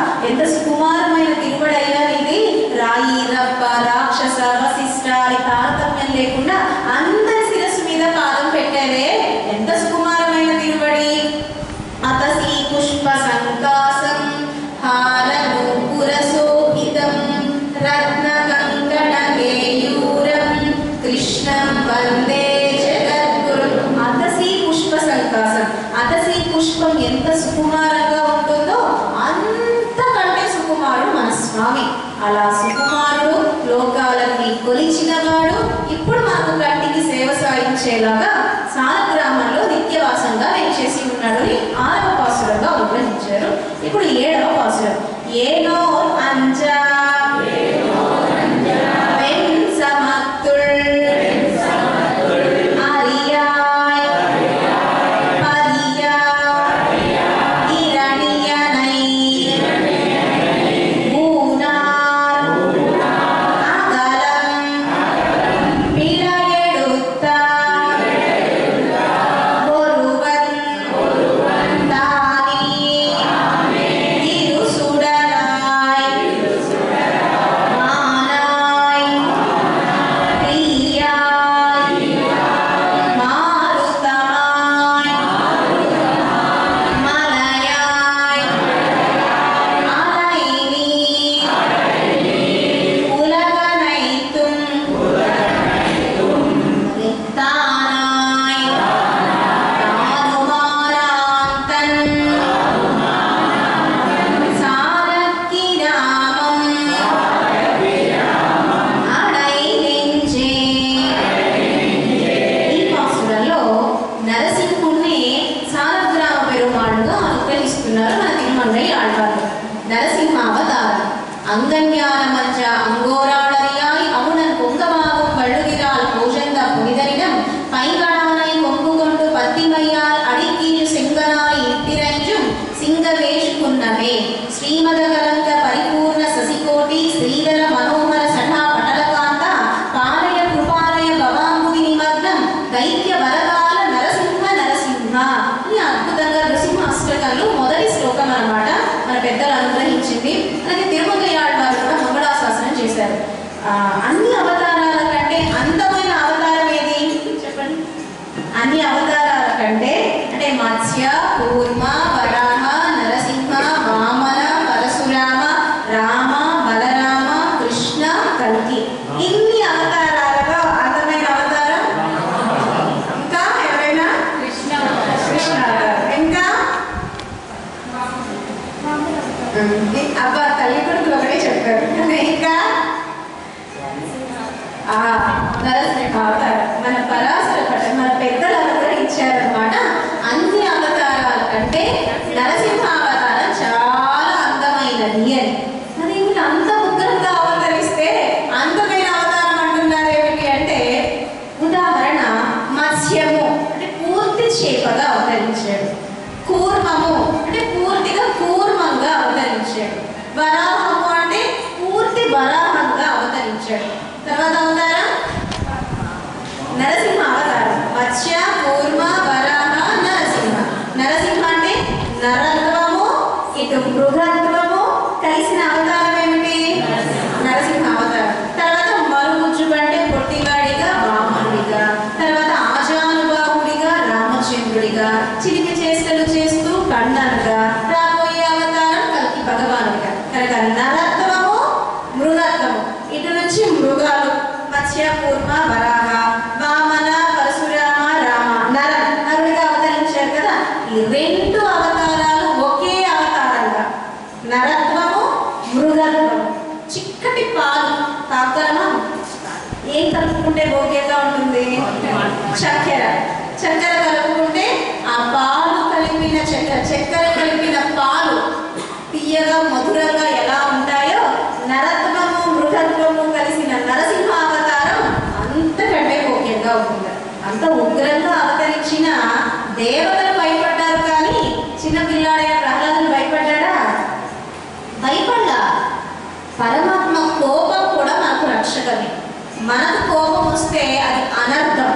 కోపం వస్తే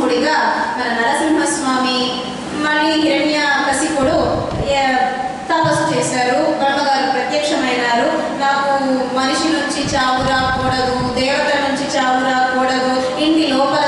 నరసింహుడిగా మన నరసింహస్వామి మళ్ళీ హిరణ్య కసికుడు తపస్సు చేశారు బ్రహ్మగారు ప్రత్యక్షమైనారు. నాకు మనిషి నుంచి చావు రాకూడదు దేవత నుంచి చావు రాకూడదు ఇంటి లోపల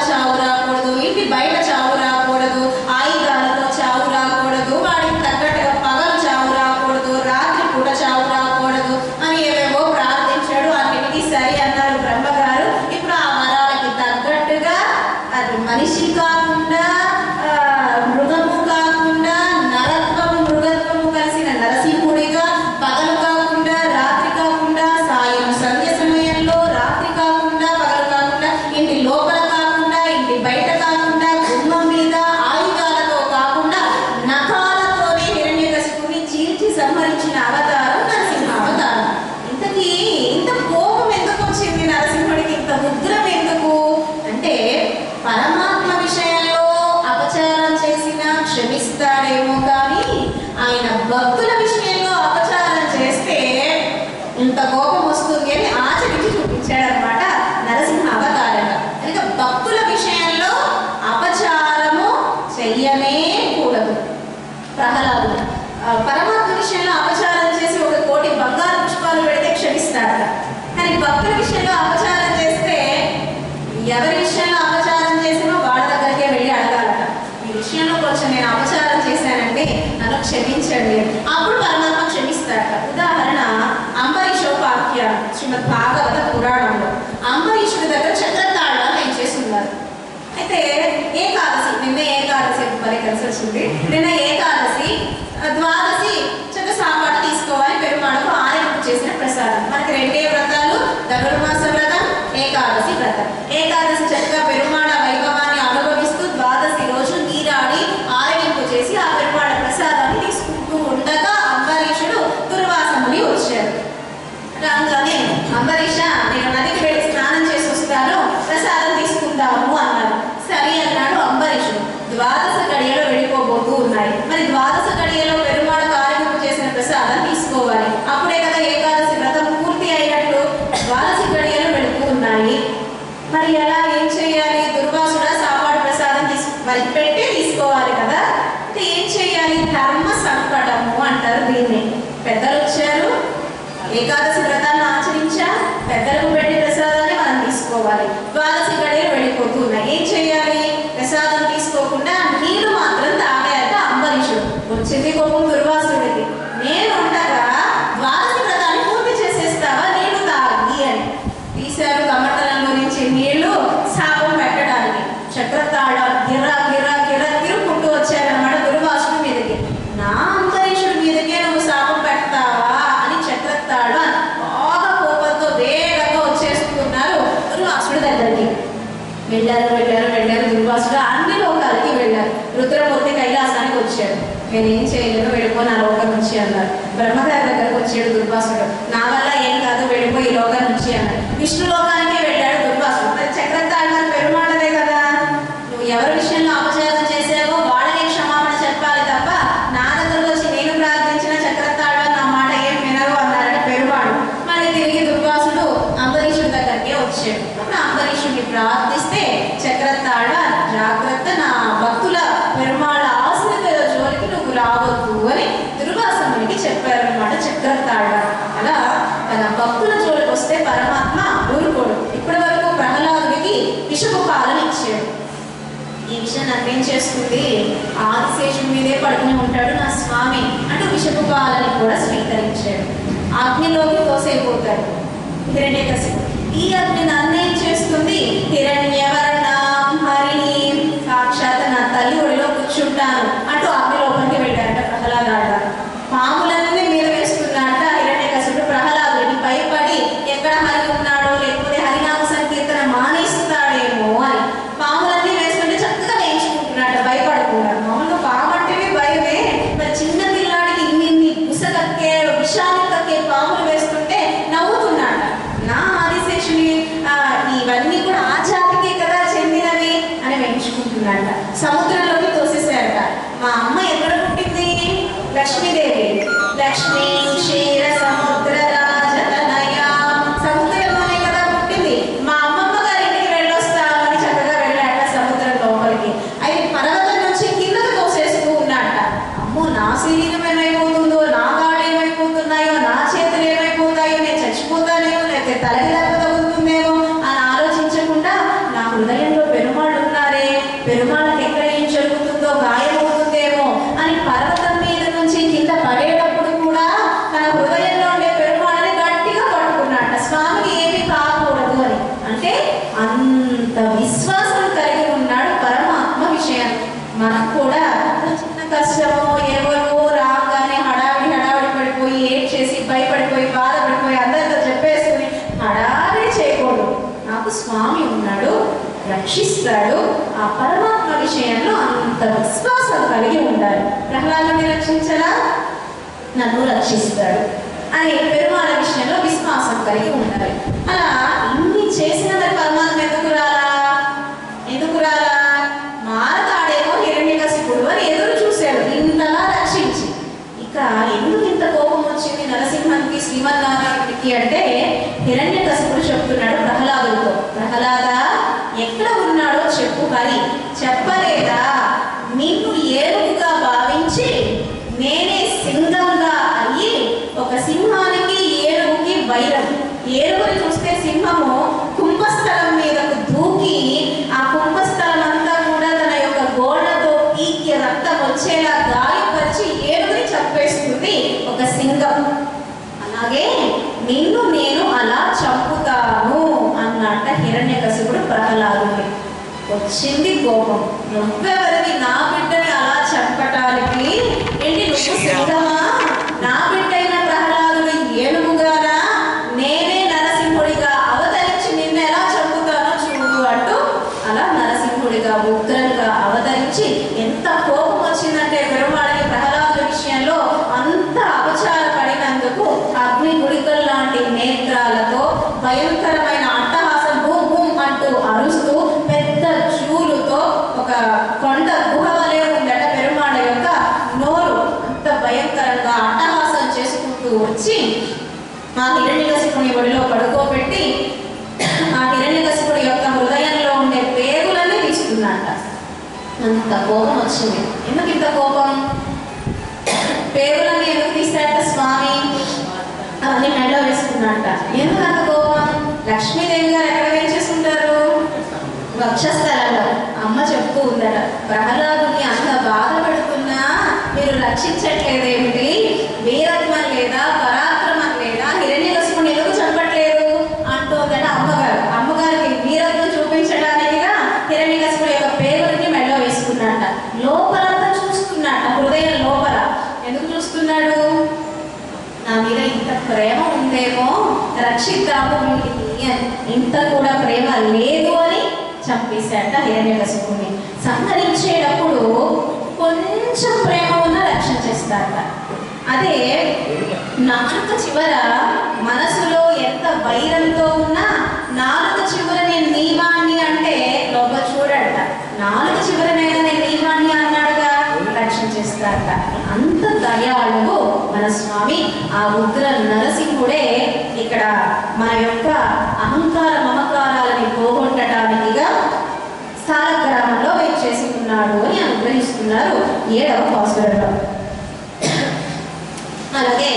విషపు కూడా స్వీకరించాడు. అగ్నిలోకి తోసైపోతాడు హిరణ్యకశిపుడు ఈ అగ్ని వచ్చింది కోపం. నువ్వెవరివి? నా బిడ్డని అలా చంపటానికి ఏంటి నువ్వు అంట ఎందుకు అంత కోపం? లక్ష్మీదేవి గారు ఎక్కడ వేయించేసుకుంటారు వక్షస్థలంలో. అమ్మ చెప్తూ ఉందట. ప్రహ్లాదుని అంత బాధ పెడుతున్నా మీరు రక్షించట్లేదేమిటి? వీరత్వం లేదా పరా చేశాడట హిరణ్యకశిపుణ్ణి సంహరించేటప్పుడు కొంచెం ప్రేమ ఉన్న రక్షణ చేస్తారట. అదే నాలుక చివర మనసులో ఎంత వైరంతో ఉన్నా నాలుక చివర నేను నీవాణ్ణి అంటే లోపల చూడట నాలుక చివరనైనా నేను నీవాణ్ణి అన్నాడుగా రక్షణ చేస్తారట. అంత దయాళువు మన స్వామి ఆ రుద్ర నరసింహుడే ఇక్కడ మన యొక్క అహంకార మమకారాలని పోగొట్టడానికిగా కాలగ్రామంలో వెయిట్ చేసి ఉన్నాడు అని అనుగ్రహిస్తున్నారు ఏడవ పాసులలో అలాగే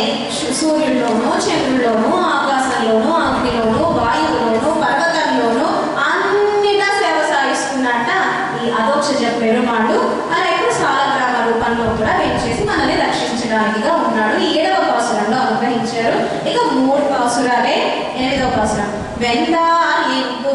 సూర్యుల్లోనూ చంద్రుల్లోనూ ఆకాశంలోనూ అగ్నిలోనూ వాయువులోనూ పర్వతంలోనూ అన్నిటా సేవ సాగిస్తున్నట్ట ఈ అదోక్షజ పెరుమాళ్ళు అలాగే సాలగ్రామ రూపంలో కూడా వెయిట్ చేసి మనల్ని రక్షించడానికిగా ఉన్నాడు. ఏడవ పాసురంలో అనుగ్రహించారు. ఇక మూడు పాసురాలే ఎనిమిదవ పాసురం వెందా ఎంపు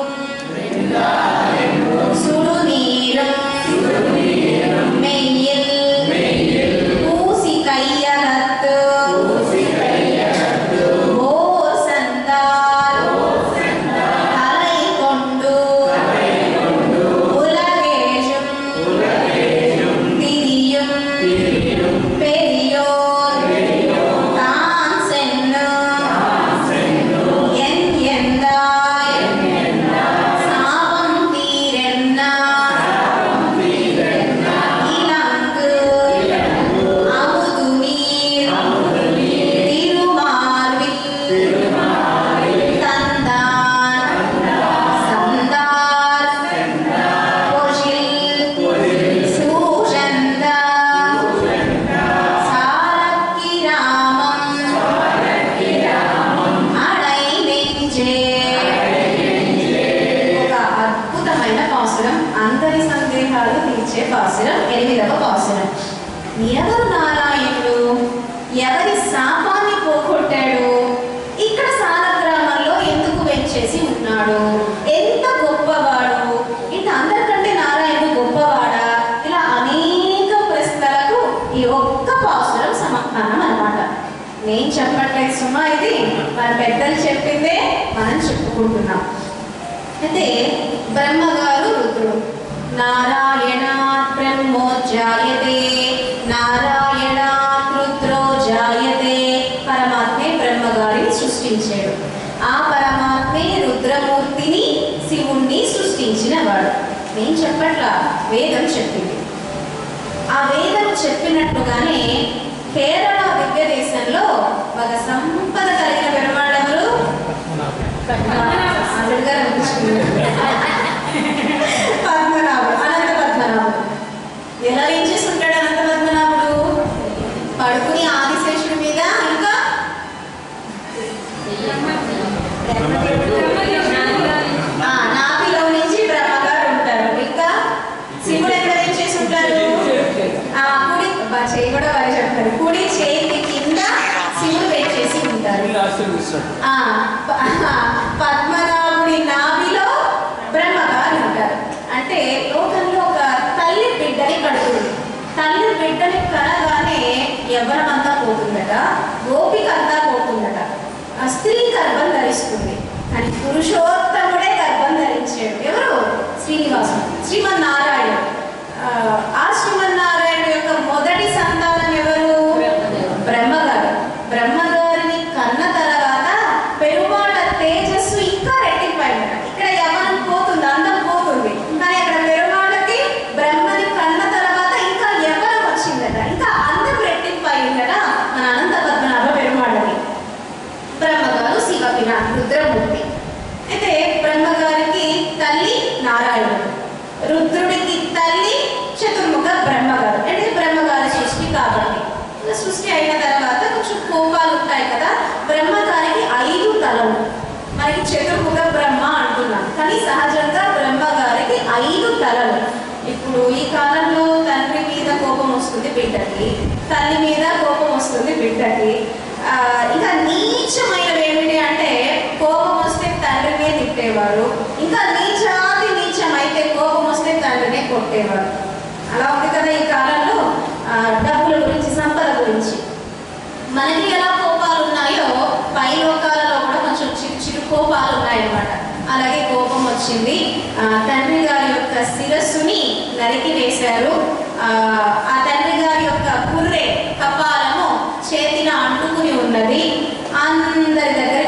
కొట్టేవాడు ఇంకా నీచాతి నీచం అయితే కోపం వస్తే దానినే కొట్టేవారు. అలా ఉంది కదా ఈ కాలంలో డబ్బుల గురించి సంపద గురించి. మనకి ఎలా కోపాలు ఉన్నాయో పై లోకాలలో కూడా కొంచెం చిరు చిరు కోపాలు ఉన్నాయన్నమాట. అలాగే కోపం వచ్చింది. తండ్రి గారి యొక్క శిరస్సుని నరికి వేశారు. ఆ తండ్రి గారి యొక్క కుర్రే కపాలము చేతిన అంటుకుని ఉన్నది. అందరి దగ్గర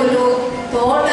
ഒരു തോട്ട്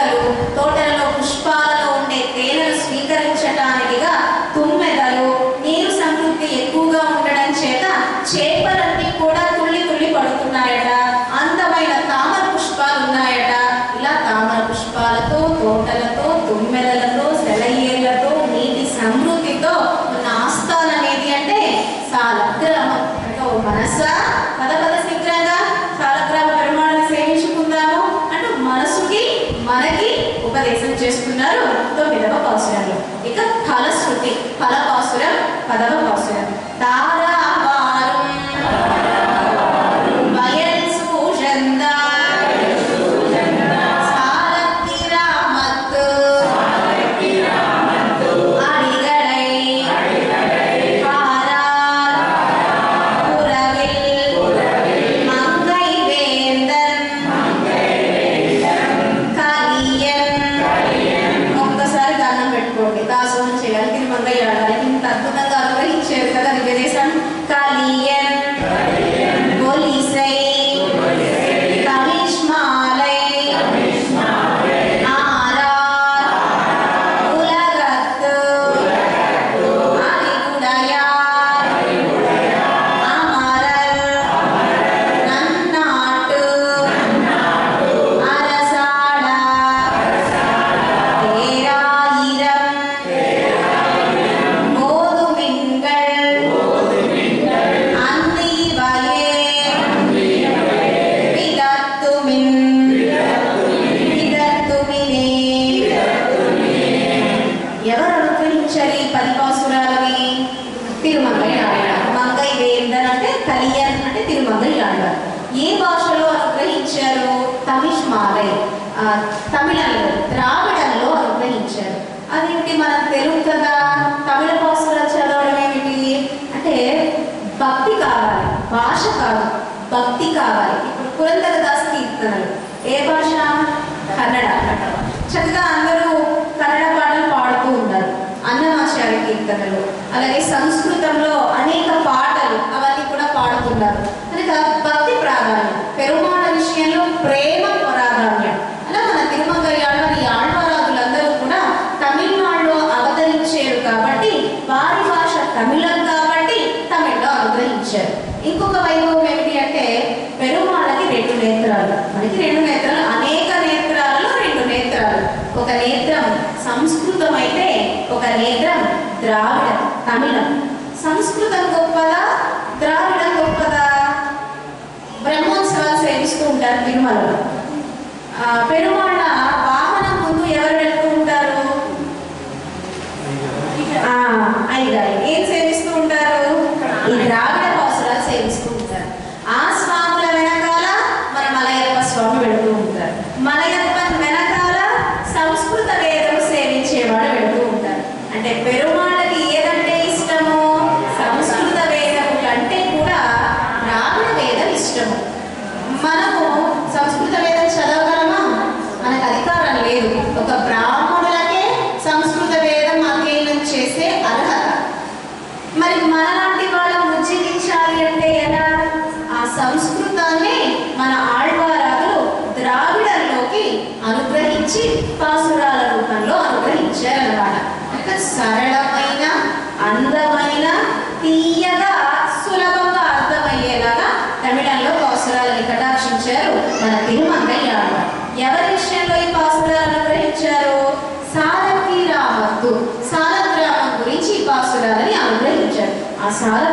అనుగ్రహించారు